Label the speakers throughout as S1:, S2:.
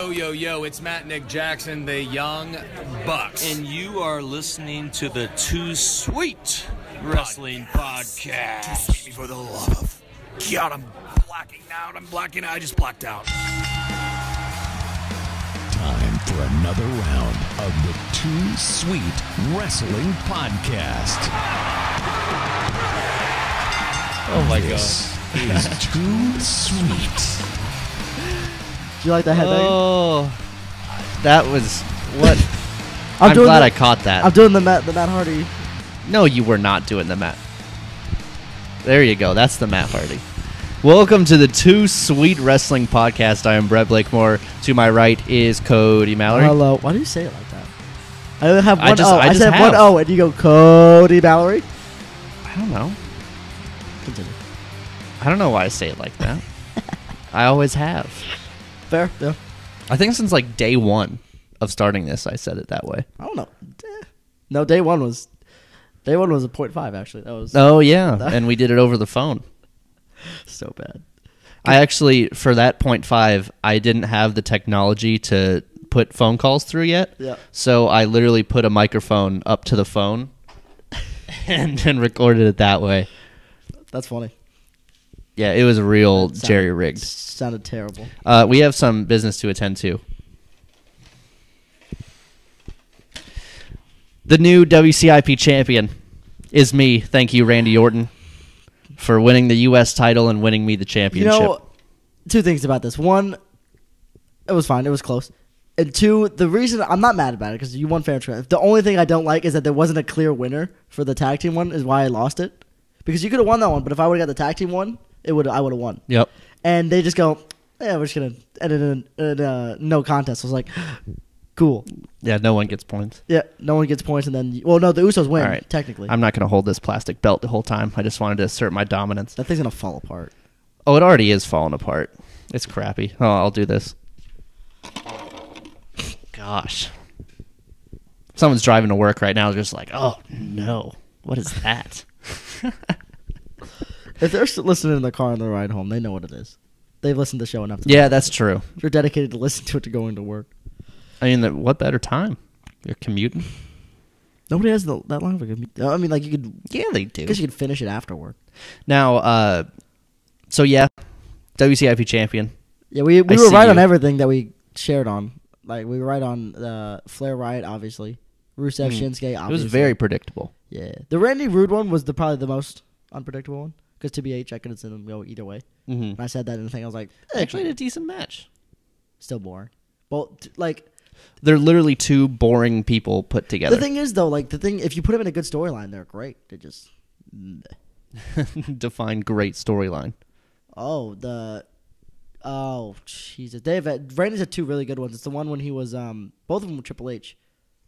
S1: Yo, yo, yo, it's Matt Nick Jackson, the Young Bucks.
S2: And you are listening to the Too Sweet Wrestling Podcast.
S1: Too Sweet for the love of God, I'm blacking out. I'm blacking out. I just blacked out.
S3: Time for another round of the Too Sweet Wrestling Podcast.
S2: Oh my
S3: This is Too Sweet.
S4: Do you like that headbang?
S5: Oh, that was what?
S4: I'm
S5: I'm, glad
S4: the-
S5: I caught that.
S4: I'm doing the Matt the Matt Hardy.
S5: no, you were not doing the Matt. There you go. That's the Matt Hardy. Welcome to the Too Sweet Wrestling Podcast. I am Brett Blakemore. To my right is Cody Mallory.
S4: Hello. Why do you say it like that? I only have
S5: I
S4: one
S5: just-
S4: O.
S5: I
S4: I,
S5: just
S4: said
S5: have.
S4: one O, and you go Cody Mallory.
S5: I don't know.
S4: Continue.
S5: I don't know why I say it like that. I always have.
S4: Fair. Yeah.
S5: I think since like day one of starting this, I said it that way.
S4: I don't know. Eh. No, day one was day one was a point five. Actually, that was
S5: Oh yeah, and we did it over the phone.
S4: so bad.
S5: I actually, for that point five, I didn't have the technology to put phone calls through yet.
S4: Yeah.
S5: So I literally put a microphone up to the phone and then recorded it that way.
S4: That's funny.
S5: Yeah, it was a real
S4: Sounded-
S5: jerry rigged.
S4: Sounded terrible.
S5: Uh, we have some business to attend to. The new WCIP champion is me. Thank you, Randy Orton, for winning the U.S. title and winning me the
S4: You
S5: championship.
S4: know, two things about this. One, it was fine. It was close. And two, the reason I'm not mad about it because you won fair and square. The only thing I don't like is that there wasn't a clear winner for the tag team one. Is why I lost it. Because you could have won that one, but if I would have got the tag team one, it would I would have won.
S5: yep.
S4: And they just go, yeah, we're just gonna edit in, in uh, no contest. I was like, cool.
S5: Yeah, no one gets points.
S4: Yeah, no one gets points, and then well, no, the Usos win
S5: All right.
S4: technically.
S5: I'm not going to hold this plastic belt the whole time. I just wanted to assert my dominance.
S4: that thing's gonna fall apart.
S5: Oh, it already is falling apart. It's crappy. Oh, I'll do this. Gosh. Someone's driving to work right now, just like, oh no, what is that?
S4: If they're listening in the car on the ride home, they know what it is. They've listened to the show enough. To
S5: yeah, that's true.
S4: You're dedicated to listen to it to going to work.
S5: I mean, the, what better time? You're commuting.
S4: Nobody has the, that long of a commute. I mean, like you could.
S5: Yeah, they do.
S4: Because you could finish it after work.
S5: Now, uh, so yeah, WCIP champion.
S4: Yeah, we we
S5: I
S4: were right on everything that we shared on. Like we were right on the Flair Riott, obviously. Rusev Shinsuke, obviously.
S5: It was very predictable.
S4: yeah. The Randy Roode one was the probably the most unpredictable one because to be H, I could have seen them go either way.
S5: Mm-hmm.
S4: And I said that in the thing. I was like, eh,
S5: Actually, had a decent match.
S4: still boring. Well, like
S5: They're literally two boring people put together.
S4: the thing is though, like the thing, if you put them in a good storyline, they're great. They just
S5: Define great storyline.
S4: Oh, the oh Jesus, they have Randy's had two really good ones. It's the one when he was um both of them were Triple H,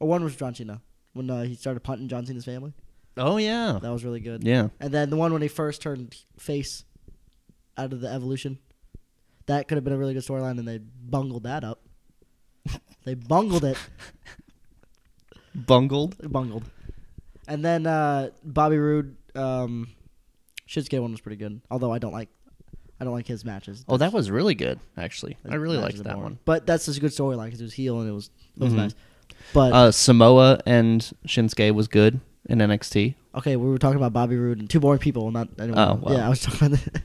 S4: or one was John Cena when uh, he started punting John Cena's family.
S5: Oh yeah,
S4: That was really good.
S5: yeah.
S4: And then the one when he first turned face out of the evolution, that could have been a really good storyline, and they bungled that up. they bungled it.
S5: Bungled.
S4: bungled. And then uh, Bobby Roode, um, Shinsuke one was pretty good. Although I don't like, I don't like his matches.
S5: Oh, that was really good. Actually, I really
S4: matches
S5: liked
S4: are
S5: that
S4: boring.
S5: one.
S4: But that's just a good storyline because it was heel and it was it was
S5: Mhm.
S4: nice. But
S5: Uh, Samoa and Shinsuke was good in NXT.
S4: okay, we were talking about Bobby Roode and two boring people, not anyone.
S5: Oh, wow.
S4: Yeah, I was talking about. The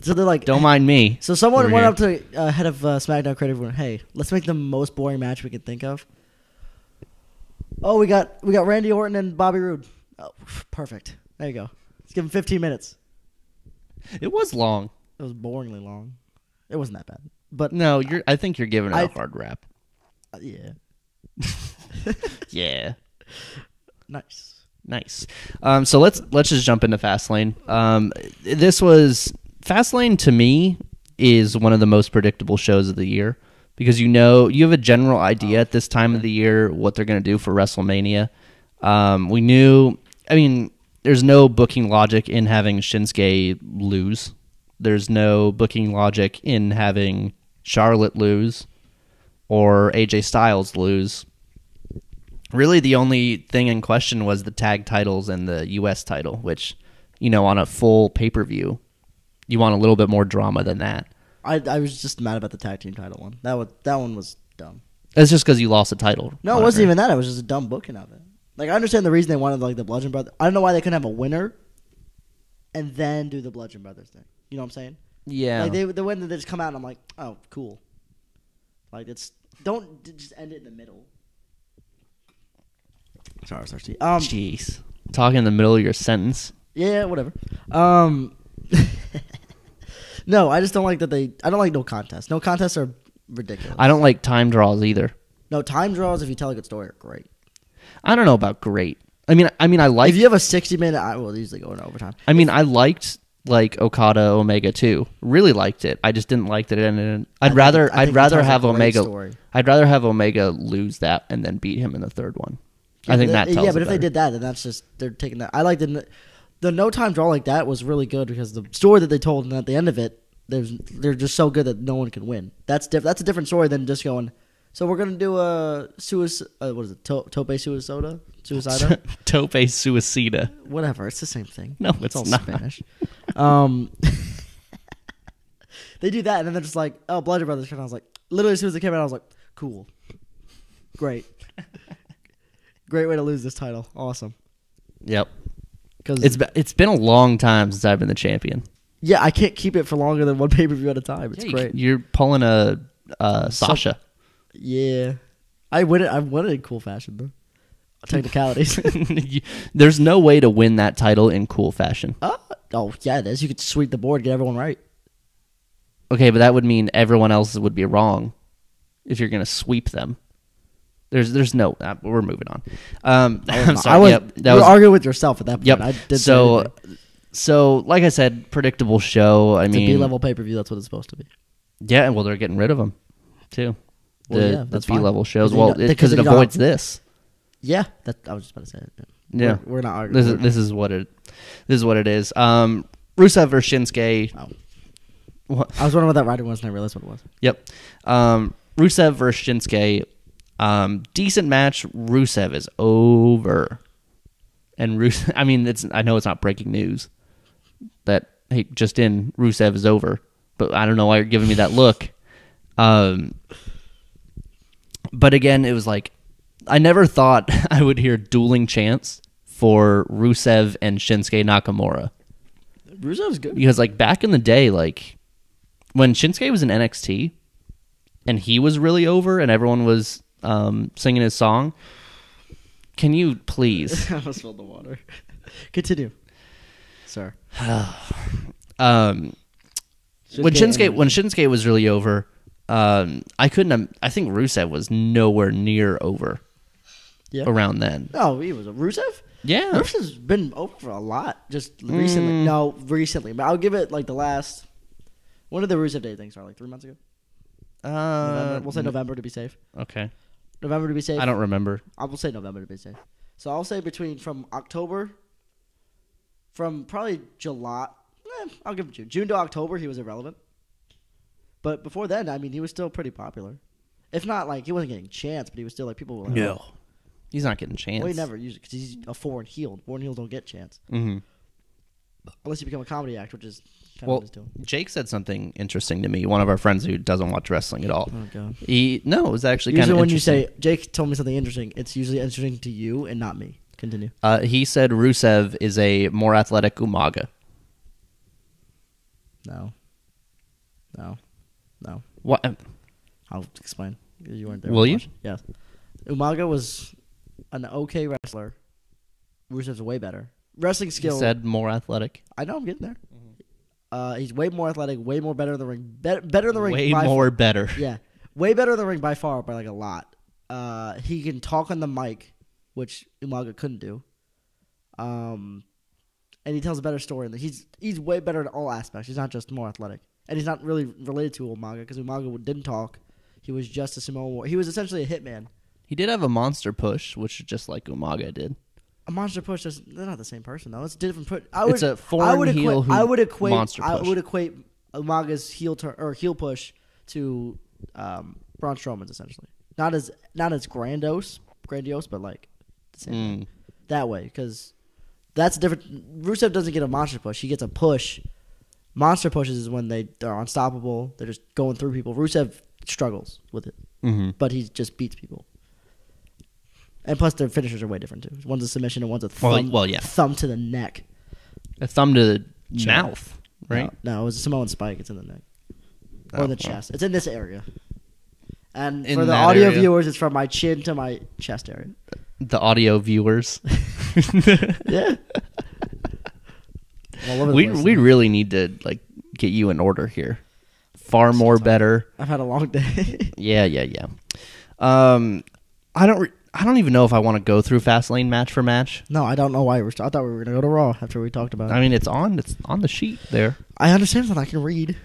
S4: so they're like,
S5: Don't mind me.
S4: so someone went
S5: here.
S4: up to uh, head of uh, SmackDown creative and went, "Hey, let's make the most boring match we can think of." Oh, we got we got Randy Orton and Bobby Roode. Oh, perfect. There you go. Let's give him 15 minutes.
S5: It was long.
S4: It was boringly long. It wasn't that bad, but
S5: No, you're. I think you're giving it
S4: I-
S5: a hard rap.
S4: uh, yeah,
S5: Yeah,
S4: nice.
S5: Nice. Um, so let's let's just jump into Fastlane. Um, this was Fastlane to me is one of the most predictable shows of the year because you know you have a general idea at this time of the year what they're going to do for WrestleMania. Um, we knew. I mean, there's no booking logic in having Shinsuke lose. There's no booking logic in having Charlotte lose or AJ Styles lose. Really, the only thing in question was the tag titles and the U.S. title, which, you know, on a full pay per view, you want a little bit more drama than that.
S4: I I was just mad about the tag team title one. That was that one was dumb.
S5: That's just because you lost a title.
S4: No, it wasn't even that. It was just a dumb booking of it. Like I understand the reason they wanted like the Bludgeon Brothers. I don't know why they couldn't have a winner, and then do the Bludgeon Brothers thing. You know what I'm saying?
S5: Yeah.
S4: Like they the they just come out, and I'm like, oh, cool. Like it's don't just end it in the middle. Sorry, sorry. Um,
S5: Jeez. Talking in the middle of your sentence.
S4: yeah, whatever. Um, no, I just don't like that they. I don't like no contests. No contests are ridiculous.
S5: I don't like time draws either.
S4: no time draws if you tell a good story are great.
S5: I don't know about great. I mean, I mean, I like.
S4: if you have a 60 minute, I will usually go into overtime.
S5: I mean, I liked like Okada Omega too. Really liked it. I just didn't like that it ended. in- I'd
S4: think-
S5: rather.
S4: I
S5: I'd rather
S4: it tells a
S5: have Omega.
S4: story.
S5: I'd rather have Omega lose that and then beat him in the third one. I think
S4: but
S5: that tells
S4: yeah, but if they did that, then that's just they're taking that. I like the the no time draw like that was really good because the story that they told and at the end of it, there's they're just so good that no one can win. That's diff- That's a different story than just going. So we're gonna do a suicide. Uh, what is it? To- Tope suicida? Suicida?
S5: Tope Suicida.
S4: Whatever. It's the same thing.
S5: No,
S4: it's
S5: it's
S4: all
S5: not.
S4: Spanish. um, they do that, and then they're just like, "Oh, Blood Brothers." And I was like, literally, as soon as it came out, I was like, "Cool, great, great way to lose this title. Awesome."
S5: Yep.
S4: Because
S5: It's be- it's been a long time since I've been the champion.
S4: yeah, I can't keep it for longer than one pay per view at a time. It's
S5: Yeah, you-
S4: great.
S5: You're pulling a uh, Sasha.
S4: Yeah, I win it. I won it in cool fashion though. Technicalities.
S5: You- There's no way to win that title in cool fashion.
S4: uh, oh yeah, it is. You could sweep the board, get everyone right.
S5: Okay, but that would mean everyone else would be wrong if you're going to sweep them. There's there's no. Uh, we're moving on. Um, I'm sorry.
S4: I was.
S5: yep,
S4: you
S5: that
S4: were
S5: was
S4: arguing with yourself at that point.
S5: Yep.
S4: I did
S5: so so like I said, predictable show. I
S4: it's
S5: mean,
S4: B level pay per view. That's what it's supposed to be.
S5: Yeah, and well, they're getting rid of them too. The
S4: Well, yeah,
S5: the
S4: that's
S5: B level shows. Well, because it
S4: you know-
S5: avoids this.
S4: Yeah, that I was just about to say it.
S5: Yeah,
S4: we're, we're not arguing.
S5: This is this is what it this is what it is. Um, Rusev versus Shinsuke.
S4: Oh.
S5: What?
S4: I was wondering what that writing was, and I realized what it was.
S5: Yep. Um, Rusev versus Shinsuke. Um, decent match. Rusev is over, and Rusev. I mean, it's. I know it's not breaking news that hey, just in Rusev is over, but I don't know why you're giving me that look. Um, but again, it was like I never thought I would hear dueling chants for Rusev and Shinsuke Nakamura
S4: Rusev's good.
S5: because like back in the day, like when Shinsuke was in NXT and he was really over and everyone was um, singing his song. Can you please?
S4: I almost spilled the water. Continue, sir.
S5: Um, when Shinsuke when Shinsuke was really over, um, I couldn't. I think Rusev was nowhere near over
S4: Yeah.
S5: around then.
S4: Oh, he was a Rusev.
S5: Yeah,
S4: Rusev's been over for a lot just recently.
S5: Mm.
S4: No, recently, but I'll give it like the last. When did the Rusev Day thing start? Like three months ago.
S5: uh,
S4: November. We'll say November to be safe.
S5: Okay,
S4: November to be safe.
S5: I don't remember.
S4: I will say November to be safe. So I'll say between from October, from probably July. Eh, I'll give him June. June to October, he was irrelevant. But before then, I mean, he was still pretty popular. If not, like he wasn't getting chance, but he was still like people were like,
S1: No.
S4: oh.
S5: He's not getting chance.
S4: Well, he never used it because he's a foreign heel. Foreign heels don't get chance
S5: hmm
S4: unless you become a comedy act, which is kind of
S5: Well,
S4: what he's doing.
S5: Jake said something interesting to me. One of our friends who doesn't watch wrestling at all.
S4: Oh god.
S5: He no, it was actually kind
S4: Usually,
S5: of
S4: when you say Jake told me something interesting, it's usually interesting to you and not me. Continue.
S5: Uh, he said Rusev is a more athletic Umaga.
S4: No. No. No.
S5: What?
S4: I'll explain. You weren't there.
S5: Will you?
S4: Yes. Umaga was an okay wrestler. Rusev's way better. Wrestling
S5: He
S4: skill.
S5: said more athletic.
S4: I know I'm getting there. Uh, he's way more athletic, way more better in the ring. Better, better in the ring.
S5: Way more better.
S4: Yeah, way better in the ring by far, by like a lot. Uh, he can talk on the mic, which Umaga couldn't do. Um, and he tells a better story. He's he's way better in all aspects. He's not just more athletic, and he's not really related to Umaga because Umaga didn't talk. He was just a Samoan War. He was essentially a hitman.
S5: He did have a monster push, which is just like Umaga did.
S4: A monster push is they're not the same person though. It's a different. Put I would
S5: It's a
S4: I
S5: foreign
S4: would
S5: heel
S4: equate, I would equate
S5: monster
S4: I would equate Umaga's heel turn or heel push to um, Braun Strowman's essentially. Not as not as grandiose, grandiose, but like the same
S5: Mm.
S4: that way because that's different. Rusev doesn't get a monster push; he gets a push Monster pushes is when they are unstoppable. They're just going through people. Rusev struggles with it,
S5: Mm-hmm.
S4: but he just beats people. And plus, their finishers are way different too. One's a submission and one's a thumb.
S5: well, yeah.
S4: thumb to the neck.
S5: A thumb to the mouth, right?
S4: No, no, it was a Samoan spike. It's in the neck or
S5: Oh,
S4: the
S5: well.
S4: chest. It's in this area. And
S5: In
S4: for the
S5: that
S4: audio
S5: area.
S4: viewers, it's from my chin to my chest area.
S5: The audio viewers.
S4: Yeah. All over the
S5: we
S4: place.
S5: we really need to like get you in order here. Far more better.
S4: I've had a long day.
S5: Yeah, yeah, yeah. Um, I don't. Re- I don't even know if I want to go through Fastlane match for match.
S4: no, I don't know why we're. St- I thought we were gonna go to Raw after we talked about. it.
S5: I mean, it's on. It's on the sheet there.
S4: I understand that I can read.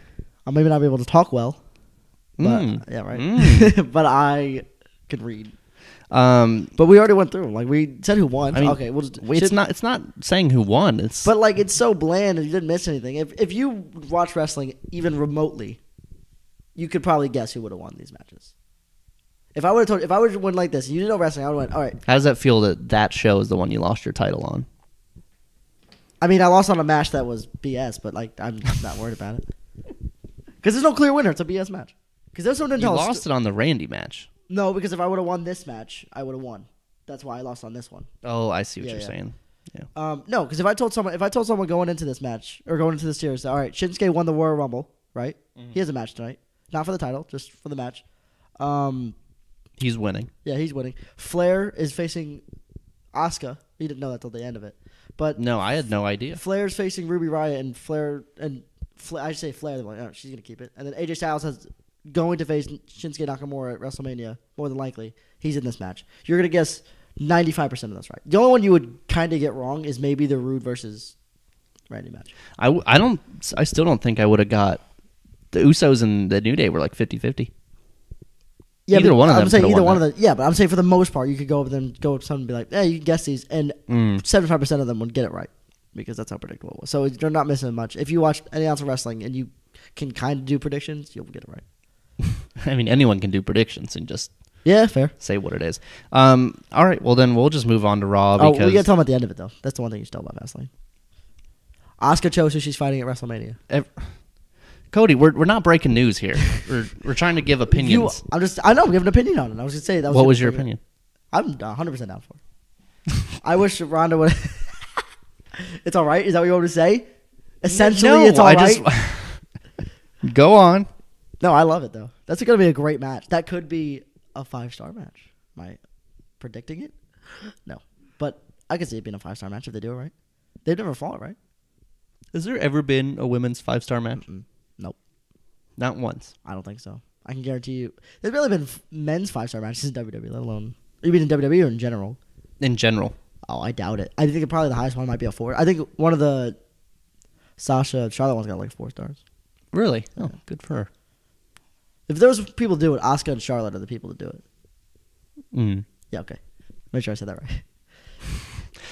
S4: I maybe not be able to talk well, but
S5: Mm.
S4: yeah, right.
S5: Mm.
S4: but I can read.
S5: Um,
S4: But we already went through 'em. Like we said, who won?
S5: I mean,
S4: okay, we'll just.
S5: it's
S4: should-
S5: not. It's not saying who won. It's
S4: But like, it's so bland, and you didn't miss anything. If if you watch wrestling even remotely, you could probably guess who would have won these matches. If I would have told, if I would have went like this, you didn't know wrestling, I would have went. All right.
S5: how does that feel that that show is the one you lost your title on?
S4: I mean, I lost on a match that was BS, but like, I'm not worried about it because there's no clear winner. It's a BS match. Because there's someone didn't
S5: You
S4: tell us-
S5: lost it on the Randy match.
S4: No, because if I would have won this match, I would have won. That's why I lost on this one.
S5: Oh, I see what
S4: Yeah,
S5: you're
S4: yeah.
S5: saying. Yeah.
S4: Um, no, because if I told someone, if I told someone going into this match or going into this series, all right, Shinsuke won the Royal Rumble, right?
S5: Mm-hmm.
S4: He has a match tonight, not for the title, just for the match. Um,
S5: He's winning.
S4: yeah, he's winning. Flair is facing Asuka. He didn't know that till the end of it, but
S5: No, I had no idea.
S4: Flair's facing Ruby Riott, and Flair and Fla I should say Flair. They're like, oh, she's gonna keep it, and then AJ Styles has going to face Shinsuke Nakamura at WrestleMania more than likely. He's in this match. You're gonna guess ninety five percent of this right. The only one you would kind of get wrong is maybe the Roode versus Randy match.
S5: I, w- I don't. I still don't think I would have got. The Usos and the New Day were like 50-50.
S4: Yeah,
S5: Either one of them.
S4: I'm
S5: saying
S4: either one of the yeah, but I'm saying for the most part, you could go up and go up to someone and be like, "Yeah, you can guess these," and
S5: Mm.
S4: seventy five percent of them would get it right because that's how predictable it was. So you're not missing much. If you watch any ounce of wrestling and you can kind of do predictions, you'll get it right.
S5: I mean, anyone can do predictions and just
S4: Yeah, fair.
S5: say what it is. Um, all right, well then we'll just move on to Raw
S4: Oh,
S5: because
S4: we gotta talk about the end of it though. That's the one thing you stole about Fastlane. Asuka chose who she's fighting at WrestleMania.
S5: ev- Cody, we're we're not breaking news here. we're we're trying to give
S4: You,
S5: opinions.
S4: I'm just. I know. We have an opinion on it. I was gonna say that. Was
S5: what was your opinion?
S4: I'm 100 percent down for. it. I wish Ronda would. it's all right. Is that what you want to say? Essentially,
S5: No,
S4: it's all
S5: I
S4: right.
S5: just- Go on.
S4: No, I love it though. That's gonna be a great match. That could be a five star match. Am I predicting it? No, but I could see it being a five star match if they do it right. They've never fought, right?
S5: Has there ever been a women's five star match?
S4: Mm, Nope,
S5: Not once.
S4: I don't think so. I can guarantee you. There's barely been f- men's five star matches in WWE, let alone. You mean in WWE or in general?
S5: In general.
S4: Oh, I doubt it. I think probably the highest one might be a four. I think one of the Sasha Charlotte ones got like four stars.
S5: Really? Oh, good for her.
S4: If there was people to do it, Asuka and Charlotte are the people to do it.
S5: Mm.
S4: Yeah, okay. Make sure I said that right.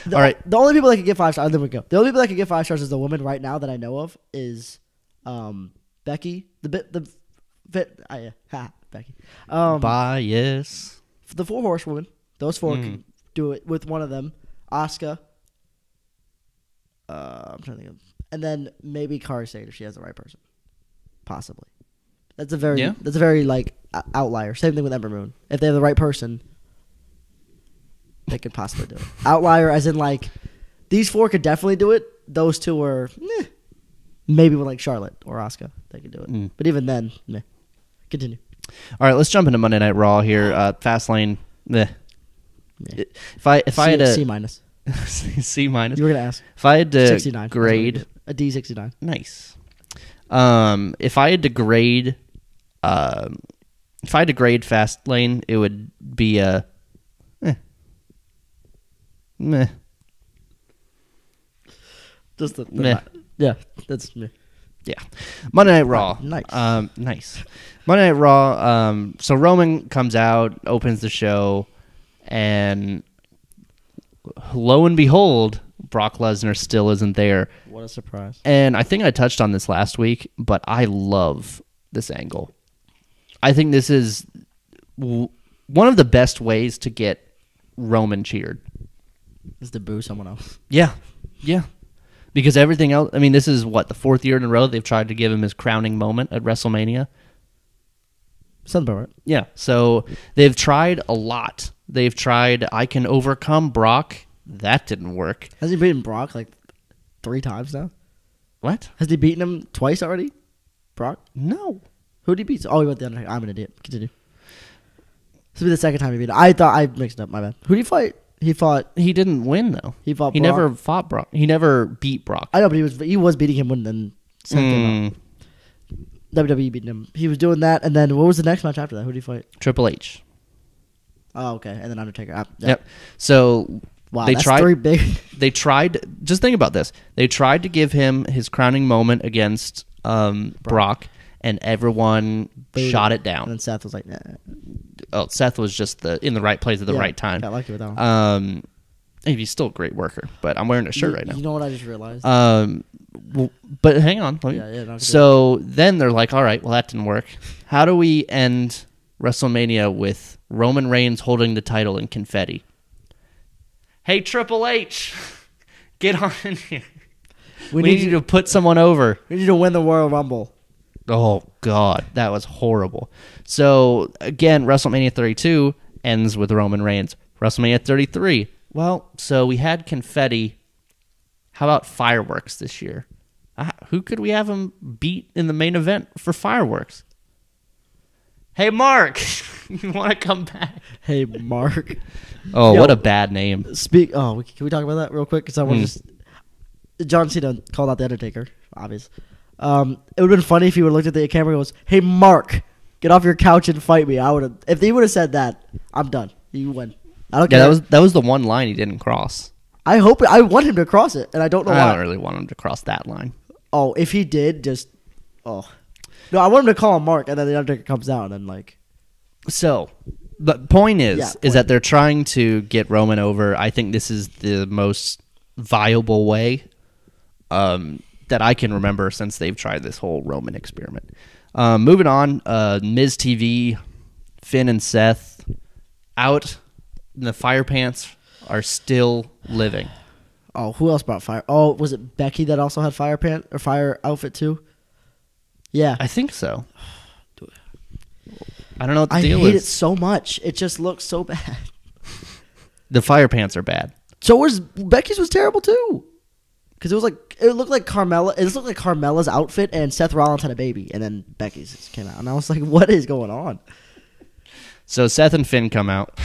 S4: The,
S5: All right.
S4: The only people that can get five stars. There we go. The only people that can get five stars as a woman right now that I know of is um, Becky. The bit the bit. Uh, yeah, ha, Becky. Um,
S5: Bias.
S4: the four horsewomen. Those four
S5: Mm.
S4: can do it with one of them. Asuka. Uh, I'm trying to think of, and then maybe Kairi Sane if she has the right person, possibly. That's a very
S5: Yeah.
S4: that's a very like outlier. Same thing with Ember Moon. If they have the right person, they could possibly do it. Outlier, as in like these four could definitely do it. Those two are meh. Maybe with like Charlotte or Asuka, they could do it.
S5: Mm.
S4: But even then, meh. Continue.
S5: All right, let's jump into Monday Night Raw here. Uh, Fastlane. Meh.
S4: Yeah.
S5: If I if I
S4: C,
S5: had a
S4: C minus.
S5: C minus.
S4: You were gonna ask.
S5: If I had to
S4: 69.
S5: grade,
S4: A D sixty nine.
S5: nice. Um, if I had to grade, um, if I had to grade Fastlane, it would be a, eh, meh.
S4: Just the, the
S5: Meh.
S4: Yeah, that's me.
S5: Yeah. Monday Night Raw.
S4: Nice.
S5: Um, nice. Monday Night Raw. Um, so Roman comes out, opens the show, and lo and behold, Brock Lesnar still isn't there.
S4: What a surprise.
S5: And I think I touched on this last week, but I love this angle. I think this is w- one of the best ways to get Roman cheered.
S4: Is to boo someone else.
S5: Yeah, yeah. Because everything else. I mean, this is what the fourth year in a row they've tried to give him his crowning moment at WrestleMania.
S4: Something about it.
S5: Yeah, so they've tried a lot. They've tried I can overcome Brock. That didn't work.
S4: Has he beaten Brock like three times now?
S5: What?
S4: Has he beaten him twice already? Brock?
S5: No.
S4: Who did he beat? Oh, he went the Undertaker. I'm an idiot. Continue. This will be the second time he beat him. I thought I mixed up. My bad. Who did he fight? He fought.
S5: He didn't win though.
S4: He fought
S5: He
S4: Brock.
S5: never fought Brock. He never beat Brock.
S4: I know, but he was he was beating him when then Seth came out.
S5: Mm,
S4: WWE beating him. He was doing that, and then what was the next match after that? Who did he fight?
S5: Triple H.
S4: Oh, okay, and then Undertaker. Ah, yeah.
S5: Yep. So
S4: Wow,
S5: they
S4: that's
S5: tried.
S4: three big.
S5: They tried. Just think about this. They tried to give him his crowning moment against um, Brock, and everyone
S4: Booed
S5: shot it
S4: And
S5: down.
S4: then Seth was like, nah.
S5: Oh, Seth was just the in the right place at the
S4: Yeah,
S5: right time.
S4: Got lucky with that one.
S5: Um, he's still a great worker, but I'm wearing a shirt
S4: you,
S5: right now.
S4: You know what I just realized?
S5: Um, w- but hang on. me-
S4: Yeah, yeah, no,
S5: so then they're like, all right, well, that didn't work. How do we end WrestleMania with Roman Reigns holding the title in confetti? Hey, Triple H, get on in here. We, need, you to put someone over.
S4: we need you to win the Royal Rumble.
S5: Oh God, that was horrible. So again, WrestleMania 32 ends with Roman Reigns. WrestleMania 33. Well, so we had confetti. How about fireworks this year? Uh, who could we have him beat in the main event for fireworks? Hey, Mark, you want to come back?
S4: Hey, Mark.
S5: Oh,
S4: Yo.
S5: what a bad name.
S4: Speak. Oh, can we talk about that real quick? Because I want to just. John Cena called out the Undertaker. Obvious. Um, it would have been funny if he would have looked at the camera and goes, "Hey, Mark, get off your couch and fight me." I would have. If he would have said that, I'm done. You win. I don't
S5: Yeah,
S4: care.
S5: that was that was the one line he didn't cross.
S4: I hope. I want him to cross it, and I don't know
S5: I
S4: why.
S5: don't really want him to cross that line.
S4: Oh, if he did, just oh. No, I want him to call him Mark, and then the Undertaker comes out, and then like
S5: So, the point is,
S4: Yeah,
S5: is that they're trying to get Roman over. I think this is the most viable way um, that I can remember since they've tried this whole Roman experiment. Um, moving on, uh, Miz TV, Finn and Seth out in the fire pants are still living.
S4: oh, who else brought fire? Oh, was it Becky that also had fire pant or fire outfit too? Yeah,
S5: I think so. I don't know what the
S4: I
S5: deal
S4: hate
S5: is.
S4: it so much. It just looks so bad.
S5: The fire pants are bad.
S4: So was Becky's was terrible too. Because it was like it looked like Carmella. It looked like Carmella's outfit, and Seth Rollins had a baby, and then Becky's came out, and I was like, "What is going on?"
S5: So Seth and Finn come out.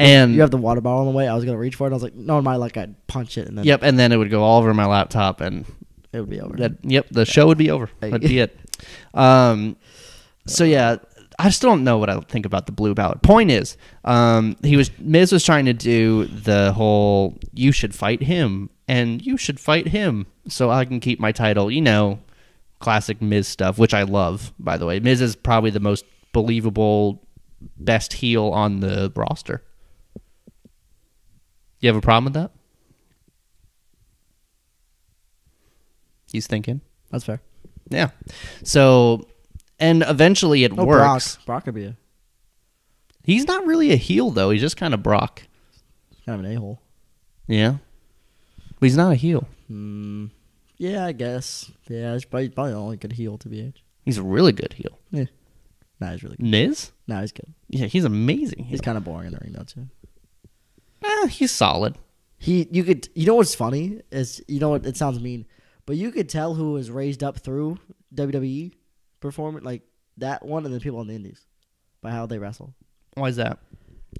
S5: And
S4: You have the water bottle on the way. I was gonna reach for it. I was like, "No, my like I'd punch it, and then
S5: Yep, and then it would go all over my laptop, and
S4: it would be over."
S5: that yep, the show would be over. That'd be it. Um, so yeah, I still don't know what I think about the blue ballot. Point is, um, he was Miz was trying to do the whole you should fight him and you should fight him so I can keep my title. You know, classic Miz stuff, which I love. By the way, Miz is probably the most believable, best heel on the roster. You have a problem with that? He's thinking.
S4: That's fair.
S5: Yeah. So, and eventually it
S4: Oh,
S5: works.
S4: Brock. Brock could be a,
S5: He's not really a heel though. He's just kind of Brock.
S4: He's kind of an a hole.
S5: Yeah. But he's not a heel.
S4: Mm, yeah, I guess. Yeah, he's probably, probably the only good heel to be age.
S5: He's a really good heel.
S4: Yeah. Nah, he's really good.
S5: Miz?
S4: Nah, he's good.
S5: Yeah, he's amazing.
S4: He's
S5: He's
S4: kind of boring in the ring though too.
S5: eh, he's solid.
S4: He, you could, you know what's funny is, you know what? It sounds mean, but you could tell who was raised up through WWE performance, like that one, and then people on the Indies by how they wrestle.
S5: Why is that?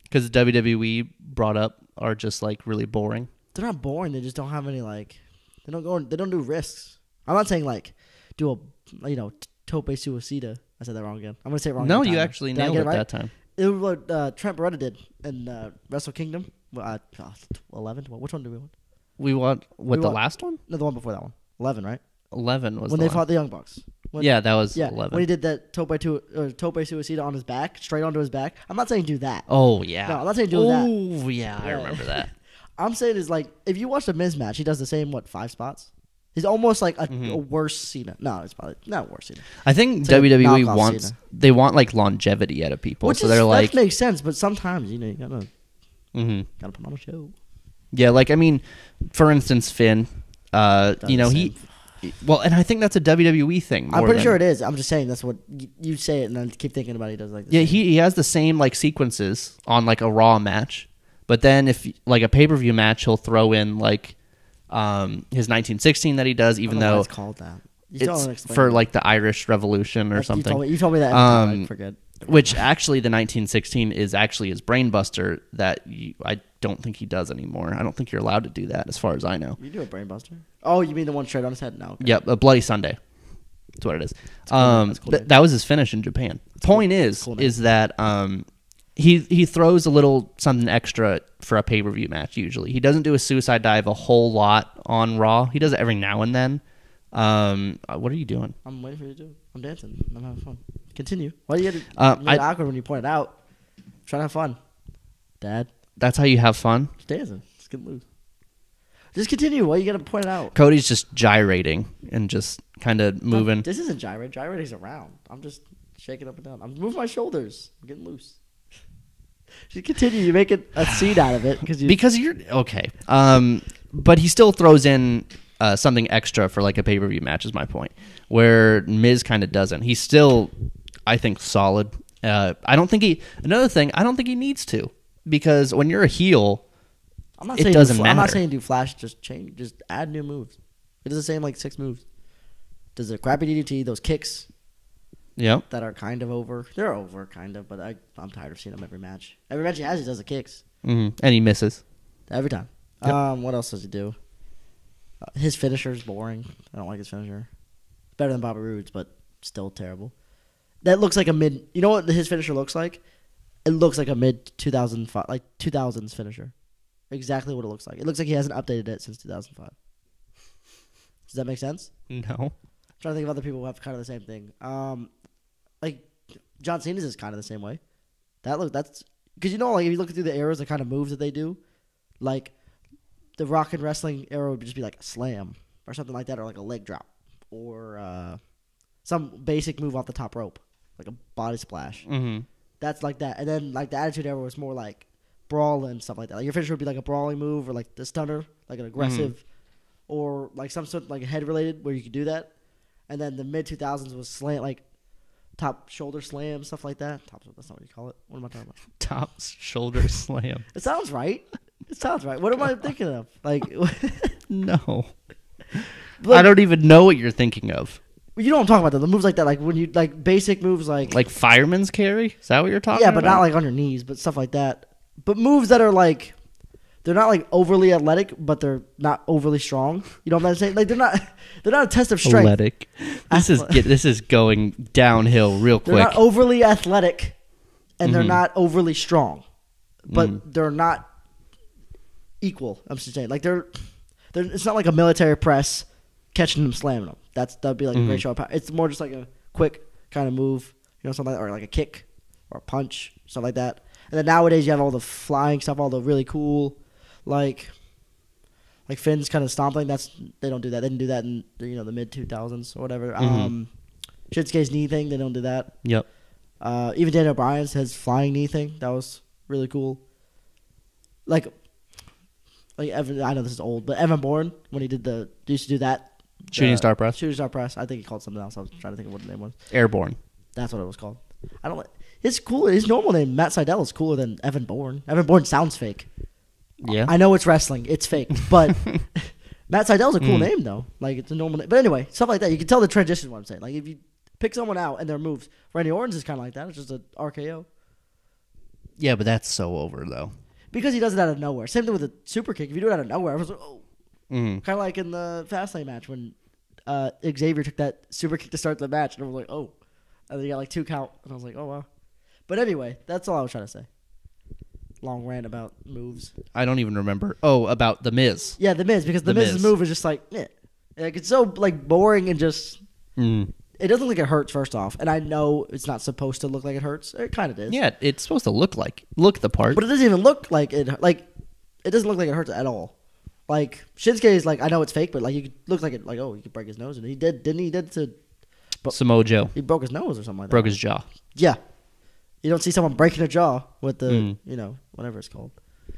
S5: Because WWE brought up are just like really boring.
S4: They're not boring. They just don't have any like, they don't go, they don't do risks. I'm not saying like do a, you know, tope suicida. I said that wrong again. I'm gonna say it wrong.
S5: No, you actually
S4: Did
S5: nailed it
S4: right?
S5: that time.
S4: It was what uh, Trent Beretta did in uh, Wrestle Kingdom. Well, uh, oh, 11? Well, which one do we want?
S5: We want what
S4: We
S5: the
S4: want-
S5: last one?
S4: No, the one before that one. 11, right?
S5: Eleven was
S4: when
S5: the
S4: they
S5: last-
S4: fought the Young Bucks. When,
S5: yeah, that was
S4: yeah.
S5: eleven.
S4: When he did that tope, to, or tope suicida on his back, straight onto his back. I'm not saying do that.
S5: oh yeah.
S4: No, I'm not saying doing that.
S5: Oh yeah, I remember that.
S4: I'm saying is like if you watch the Miz match, he does the same what five spots. He's almost like a,
S5: Mm-hmm.
S4: a worse Cena. No, it's probably not worse Cena.
S5: I think
S4: It's
S5: WWE wants
S4: Cena.
S5: they want like longevity out of people,
S4: Which
S5: so
S4: is,
S5: they're like,
S4: that makes sense, but sometimes you know you gotta
S5: mhm.
S4: gotta put on a show.
S5: Yeah, like I mean, for instance, Finn. Uh, you know he. Well, and I think that's a WWE thing.
S4: I'm pretty
S5: than-
S4: sure it is. I'm just saying that's what you, you say it, and I keep thinking about it. He does like this.
S5: Yeah, he, he has the same like sequences on like a Raw match, but then if like a pay per view match, he'll throw in like um his 1916 that he does, even though
S4: it's called that. You
S5: it's for like the Irish Revolution or
S4: You
S5: something.
S4: told me, you told me that.
S5: Um,
S4: I forget.
S5: Which actually, the 1916 is actually his brainbuster that you, I don't think he does anymore. I don't think you're allowed to do that, as far as I know.
S4: You do a brainbuster. Oh, you mean the one straight on his head? No. okay.
S5: Yep, a Bloody Sunday. That's what it is.
S4: cool.
S5: Um,
S4: cool
S5: th- that was his finish in Japan. Point is,
S4: cool name.
S5: is that um, he he throws a little something extra for a pay per view match. Usually, he doesn't do a suicide dive a whole lot on Raw. He does it every now and then. Um, uh, what are you doing?
S4: I'm waiting for you to do. it. I'm dancing. I'm having fun. Continue. Why do you get?
S5: Uh,
S4: you get
S5: I-
S4: awkward when you point it out? trying to have fun. Dad,
S5: That's how you have fun.
S4: just dancing. Just get loose. Just continue. Why you gotta point it out?
S5: Cody's just gyrating and just kind of moving.
S4: This isn't gyrate. Gyrating's around. I'm just shaking up and down. I'm moving my shoulders. I'm getting loose. Just continue. You make it a scene out of it because you.
S5: because you're okay. Um, but he still throws in uh, something extra for like a pay per view match. Is my point. Where Miz kind of doesn't. He's still, I think, solid. Uh, I don't think he. Another thing, I don't think he needs to because when you're a heel,
S4: I'm not
S5: it
S4: saying
S5: doesn't
S4: do, fl- I'm not saying do flash. Just change. Just add new moves. It does the same like six moves. Does the crappy DDT, those kicks
S5: yep.
S4: that are kind of over. They're over, kind of, but I, I'm tired of seeing them every match. Every match he has, he does the kicks
S5: hmm and he misses.
S4: every time.
S5: Yep.
S4: Um, what else does he do? Uh, his finisher is boring. I don't like his finisher. Better than Bobby Roode's, but still terrible. That looks like a mid. You know what his finisher looks like? It looks like a mid 2005, like 2000s finisher. Exactly what it looks like. It looks like he hasn't updated it since 2005. Does that make sense?
S5: No.
S4: trying to think of other people who have kind of the same thing. Um, like John Cena's is kind of the same way. That look that's because you know like if you look through the arrows, the kind of moves that they do, like the rock and wrestling arrow would just be like a slam or something like that, or like a leg drop, or uh, some basic move off the top rope, like a body splash.
S5: hmm
S4: That's like that, and then like the attitude Era was more like brawl and stuff like that. Like your finisher would be like a brawling move or like the stunner, like an mm-hmm. aggressive, or like some sort of like head related where you could do that. And then the mid two thousands was slant like top shoulder slam stuff like that. Top that's not what you call it. What am I talking about?
S5: Top shoulder slam.
S4: It sounds right. It sounds right. What am I thinking of? Like,
S5: No.
S4: Look-
S5: I don't even know what you're thinking of.
S4: You know what I'm talking about though. The moves like that, like when you like basic moves like
S5: Like fireman's carry? Is that what you're talking about?
S4: yeah,
S5: about?
S4: but not like on your knees, but stuff like that. But moves that are like they're not like overly athletic, but they're not overly strong. You know what I'm saying? Like they're not they're not a test of strength.
S5: athletic. This is get, this is going downhill real quick.
S4: They're
S5: quick.
S4: not overly athletic, and they're
S5: Mhm.
S4: not overly strong, but
S5: Mhm.
S4: they're not equal. I'm just saying, like they're, they're it's not like a military press catching them, slamming them. That's that'd be like a great
S5: Mhm.
S4: show of power. It's more just like a quick kind of move, you know, something like, or like a kick or a punch, stuff like that. And then nowadays you have all the flying stuff, all the really cool, like. Like Finn's kind of stomping. That's they don't do that. They didn't do that in you know the mid two thousands or whatever.
S5: Mhm.
S4: Um, Shinsuke's knee thing. They don't do that.
S5: yep.
S4: Uh, even Daniel Bryan's his flying knee thing that was really cool. Like, like Evan, I know this is old, but Evan Bourne when he did the used to do that
S5: Shooting
S4: the
S5: star press.
S4: shooting star press. I think he called something else. I was trying to think of what the name was.
S5: Airborne.
S4: That's what it was called. I don't. It's cool. His normal name Matt Sydal is cooler than Evan Bourne. Evan Bourne sounds fake.
S5: Yeah.
S4: I know it's wrestling. It's fake, but Matt Sydal's a cool
S5: Mm.
S4: name though. Like it's a normal name. But anyway, stuff like that. You can tell the transition. What I'm saying. Like if you pick someone out and their moves, Randy Orton's is kind of like that. It's just a RKO
S5: yeah, but that's so over though.
S4: because he does it out of nowhere. Same thing with a super kick. If you do it out of nowhere, everyone's like, oh.
S5: Mm.
S4: Kind of like in the Fastlane match when uh, Xavier took that super kick to start the match, and I was like, oh. And then you got like two count, and I was like, oh wow. But anyway, that's all I was trying to say. Long rant about moves.
S5: I don't even remember. Oh, about the Miz.
S4: Yeah, the Miz because the,
S5: The
S4: Miz's
S5: Miz.
S4: move is just like, eh. like it's so like boring and just
S5: Mm.
S4: it doesn't look like it hurts first off, and I know it's not supposed to look like it hurts. It kind of is.
S5: Yeah, it's supposed to look like look the part.
S4: but it doesn't even look like it. Like it doesn't look like it hurts at all. Like Shinsuke is like I know it's fake, but like you could look like it. Like oh, he could break his nose, and he did, didn't he? He Did to
S5: Samoa Joe
S4: he broke his nose or something like that.
S5: broke his jaw.
S4: Yeah, you don't see someone breaking a jaw with the
S5: Mm.
S4: you know whatever it's called.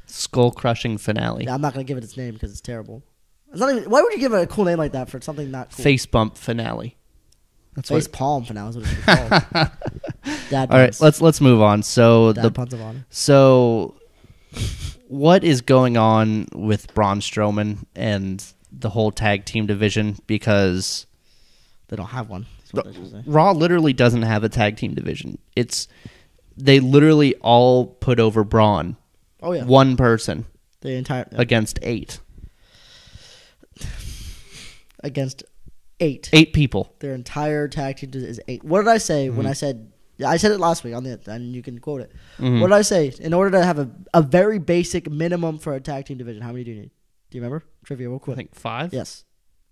S5: skull crushing finale.
S4: I'm not gonna give it its name because it's terrible. It's not even. Why would you give it a cool name like that for something not cool?
S5: Face bump finale. That's
S4: Face
S5: what.
S4: palm is what it's called. Dad
S5: All right,
S4: puns.
S5: let's let's move on. So
S4: Dad
S5: the
S4: puns of honor.
S5: so what is going on with Braun Strowman and the whole tag team division? Because
S4: They don't have one. That's what I should say.
S5: Raw literally doesn't have a tag team division. It's they literally all put over Braun,
S4: Oh yeah,
S5: one person
S4: the entire
S5: against eight,
S4: against eight.
S5: eight people.
S4: Their entire tag team is eight. What did I say when mm-hmm. I said? I said it last week on the and you can quote it. Mm-hmm. What did I say? In order to have a, a very basic minimum for a tag team division, how many do you need? Do you remember? Trivia, real
S5: I think five.
S4: Yes.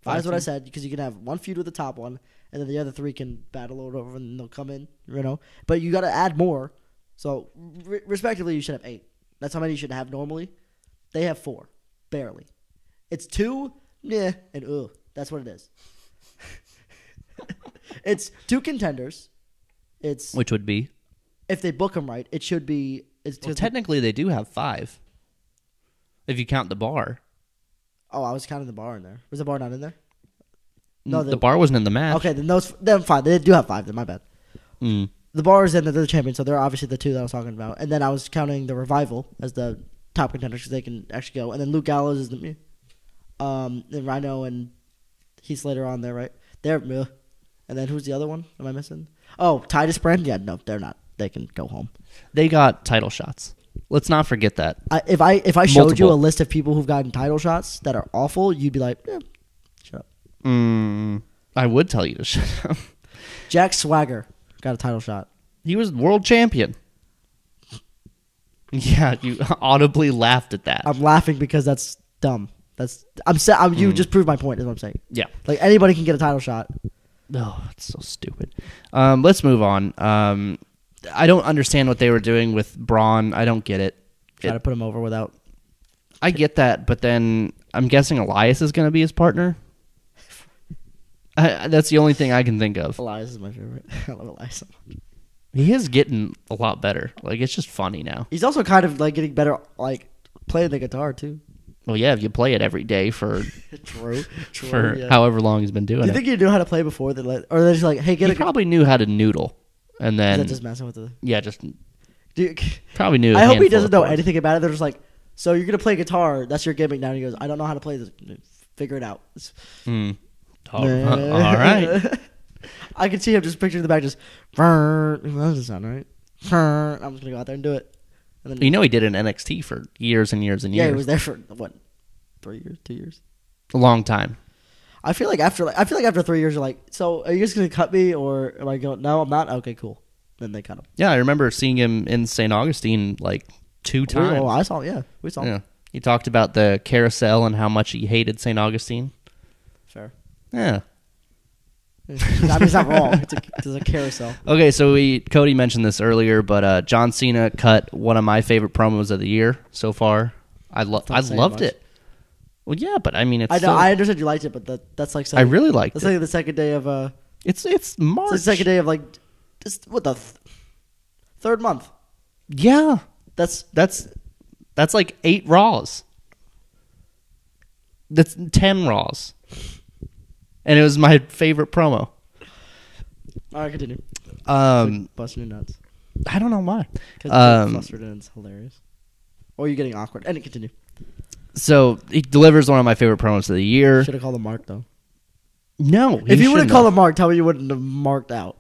S5: Five
S4: Five is what I said because you can have one feud with the top one, and then the other three can battle it over, and they'll come in. You know, but you got to add more. So, re- respectively, you should have eight. That's how many you should have normally. They have four, barely. It's two, yeah, and ugh. That's what it is. it's two contenders. It's
S5: which would be
S4: if they book them right, it should be. It's
S5: well, technically they do have five. If you count the bar,
S4: oh, I was counting the bar in there. Was the bar not in there? No,
S5: the
S4: they-
S5: bar wasn't in the match.
S4: Okay, then those then five. They do have five. Then my bad.
S5: Mm.
S4: the bars and they're the champions, so they're obviously the two that I was talking about. And then I was counting the revival as the top contenders because they can actually go. And then Luke Gallows is the um, and Rhino and Heath Slater on there, right? They're. And then who's the other one? Am I missing? Oh, Titus Brand. Yeah, no, they're not. They can go home.
S5: They got title shots. Let's not forget that.
S4: I, if I if I showed you a list of people who've gotten title shots that are awful, you'd be like, eh, shut up.
S5: Mm, I would tell you to shut up.
S4: Jack Swagger got a title shot.
S5: He was world champion. Yeah, you audibly laughed at that.
S4: I'm laughing because that's dumb. That's I'm, sa- I'm you just proved my point. Is what I'm saying.
S5: yeah.
S4: Like anybody can get a title shot.
S5: Oh, it's so stupid. Um, let's move on. Um, I don't understand what they were doing with Braun. I don't get it.
S4: Try
S5: It-
S4: to put him over without.
S5: I get that, but then I'm guessing Elias is going to be his partner. I, that's the only thing I can think of.
S4: Elias is my favorite. I love Elias. so much.
S5: He is getting a lot better. Like it's just funny now.
S4: He's also kind of like getting better, like playing the guitar too.
S5: Well, yeah, if you play it every day for
S4: True. True.
S5: for
S4: yeah.
S5: however long he's been doing
S4: it. you
S5: it,
S4: think he knew how to play before? That or they're just like, hey, get
S5: he
S4: a.
S5: probably knew how to noodle, and then
S4: that just messing with the?
S5: yeah, just
S4: you,
S5: probably knew.
S4: I hope he doesn't know anything about it. They're just like, so you're gonna play guitar? That's your gimmick now. And he goes, I don't know how to play this. Figure it out.
S5: Hmm. All- oh, all right.
S4: I can see him just picturing the back, just. That doesn't sound right. I'm just gonna go out there and do it. Then
S5: You know, he did an NXT for years and years and years.
S4: yeah, he was there for what, three years, two years.
S5: a long time.
S4: I feel like after like I feel like after three years, you're like, so are you just gonna cut me or am I going? No, I'm not. Okay, cool. Then they cut him.
S5: Yeah, I remember seeing him in St. Augustine like two times.
S4: oh, I saw. Yeah, we saw.
S5: yeah, he talked about the carousel and how much he hated St. Augustine.
S4: Fair.
S5: Yeah.
S4: I mean, it's not wrong. It's a, it's a carousel.
S5: Okay, so we Cody mentioned this earlier, but uh, John Cena cut one of my favorite promos of the year so far. I lo- I loved
S4: much.
S5: it. Well, yeah, but I mean, it's
S4: I know.
S5: still-
S4: I understood you liked it, but that, that's like
S5: I really liked
S4: that's
S5: it.
S4: like the second day of uh,
S5: It's it's March.
S4: it's the second day of like, just what the th- third month.
S5: Yeah,
S4: That's
S5: that's that's like eight Raws. That's ten Raws, and it was my favorite promo.
S4: all right. Continue.
S5: Um,
S4: Busting your nuts
S5: I don't know why.
S4: because
S5: Um,
S4: flustered and it's hilarious. Or you're getting awkward. And continue.
S5: So he delivers one of my favorite promos of the year.
S4: Should have called him Mark though.
S5: No,
S4: if you would have called him Mark, tell me you wouldn't have marked out.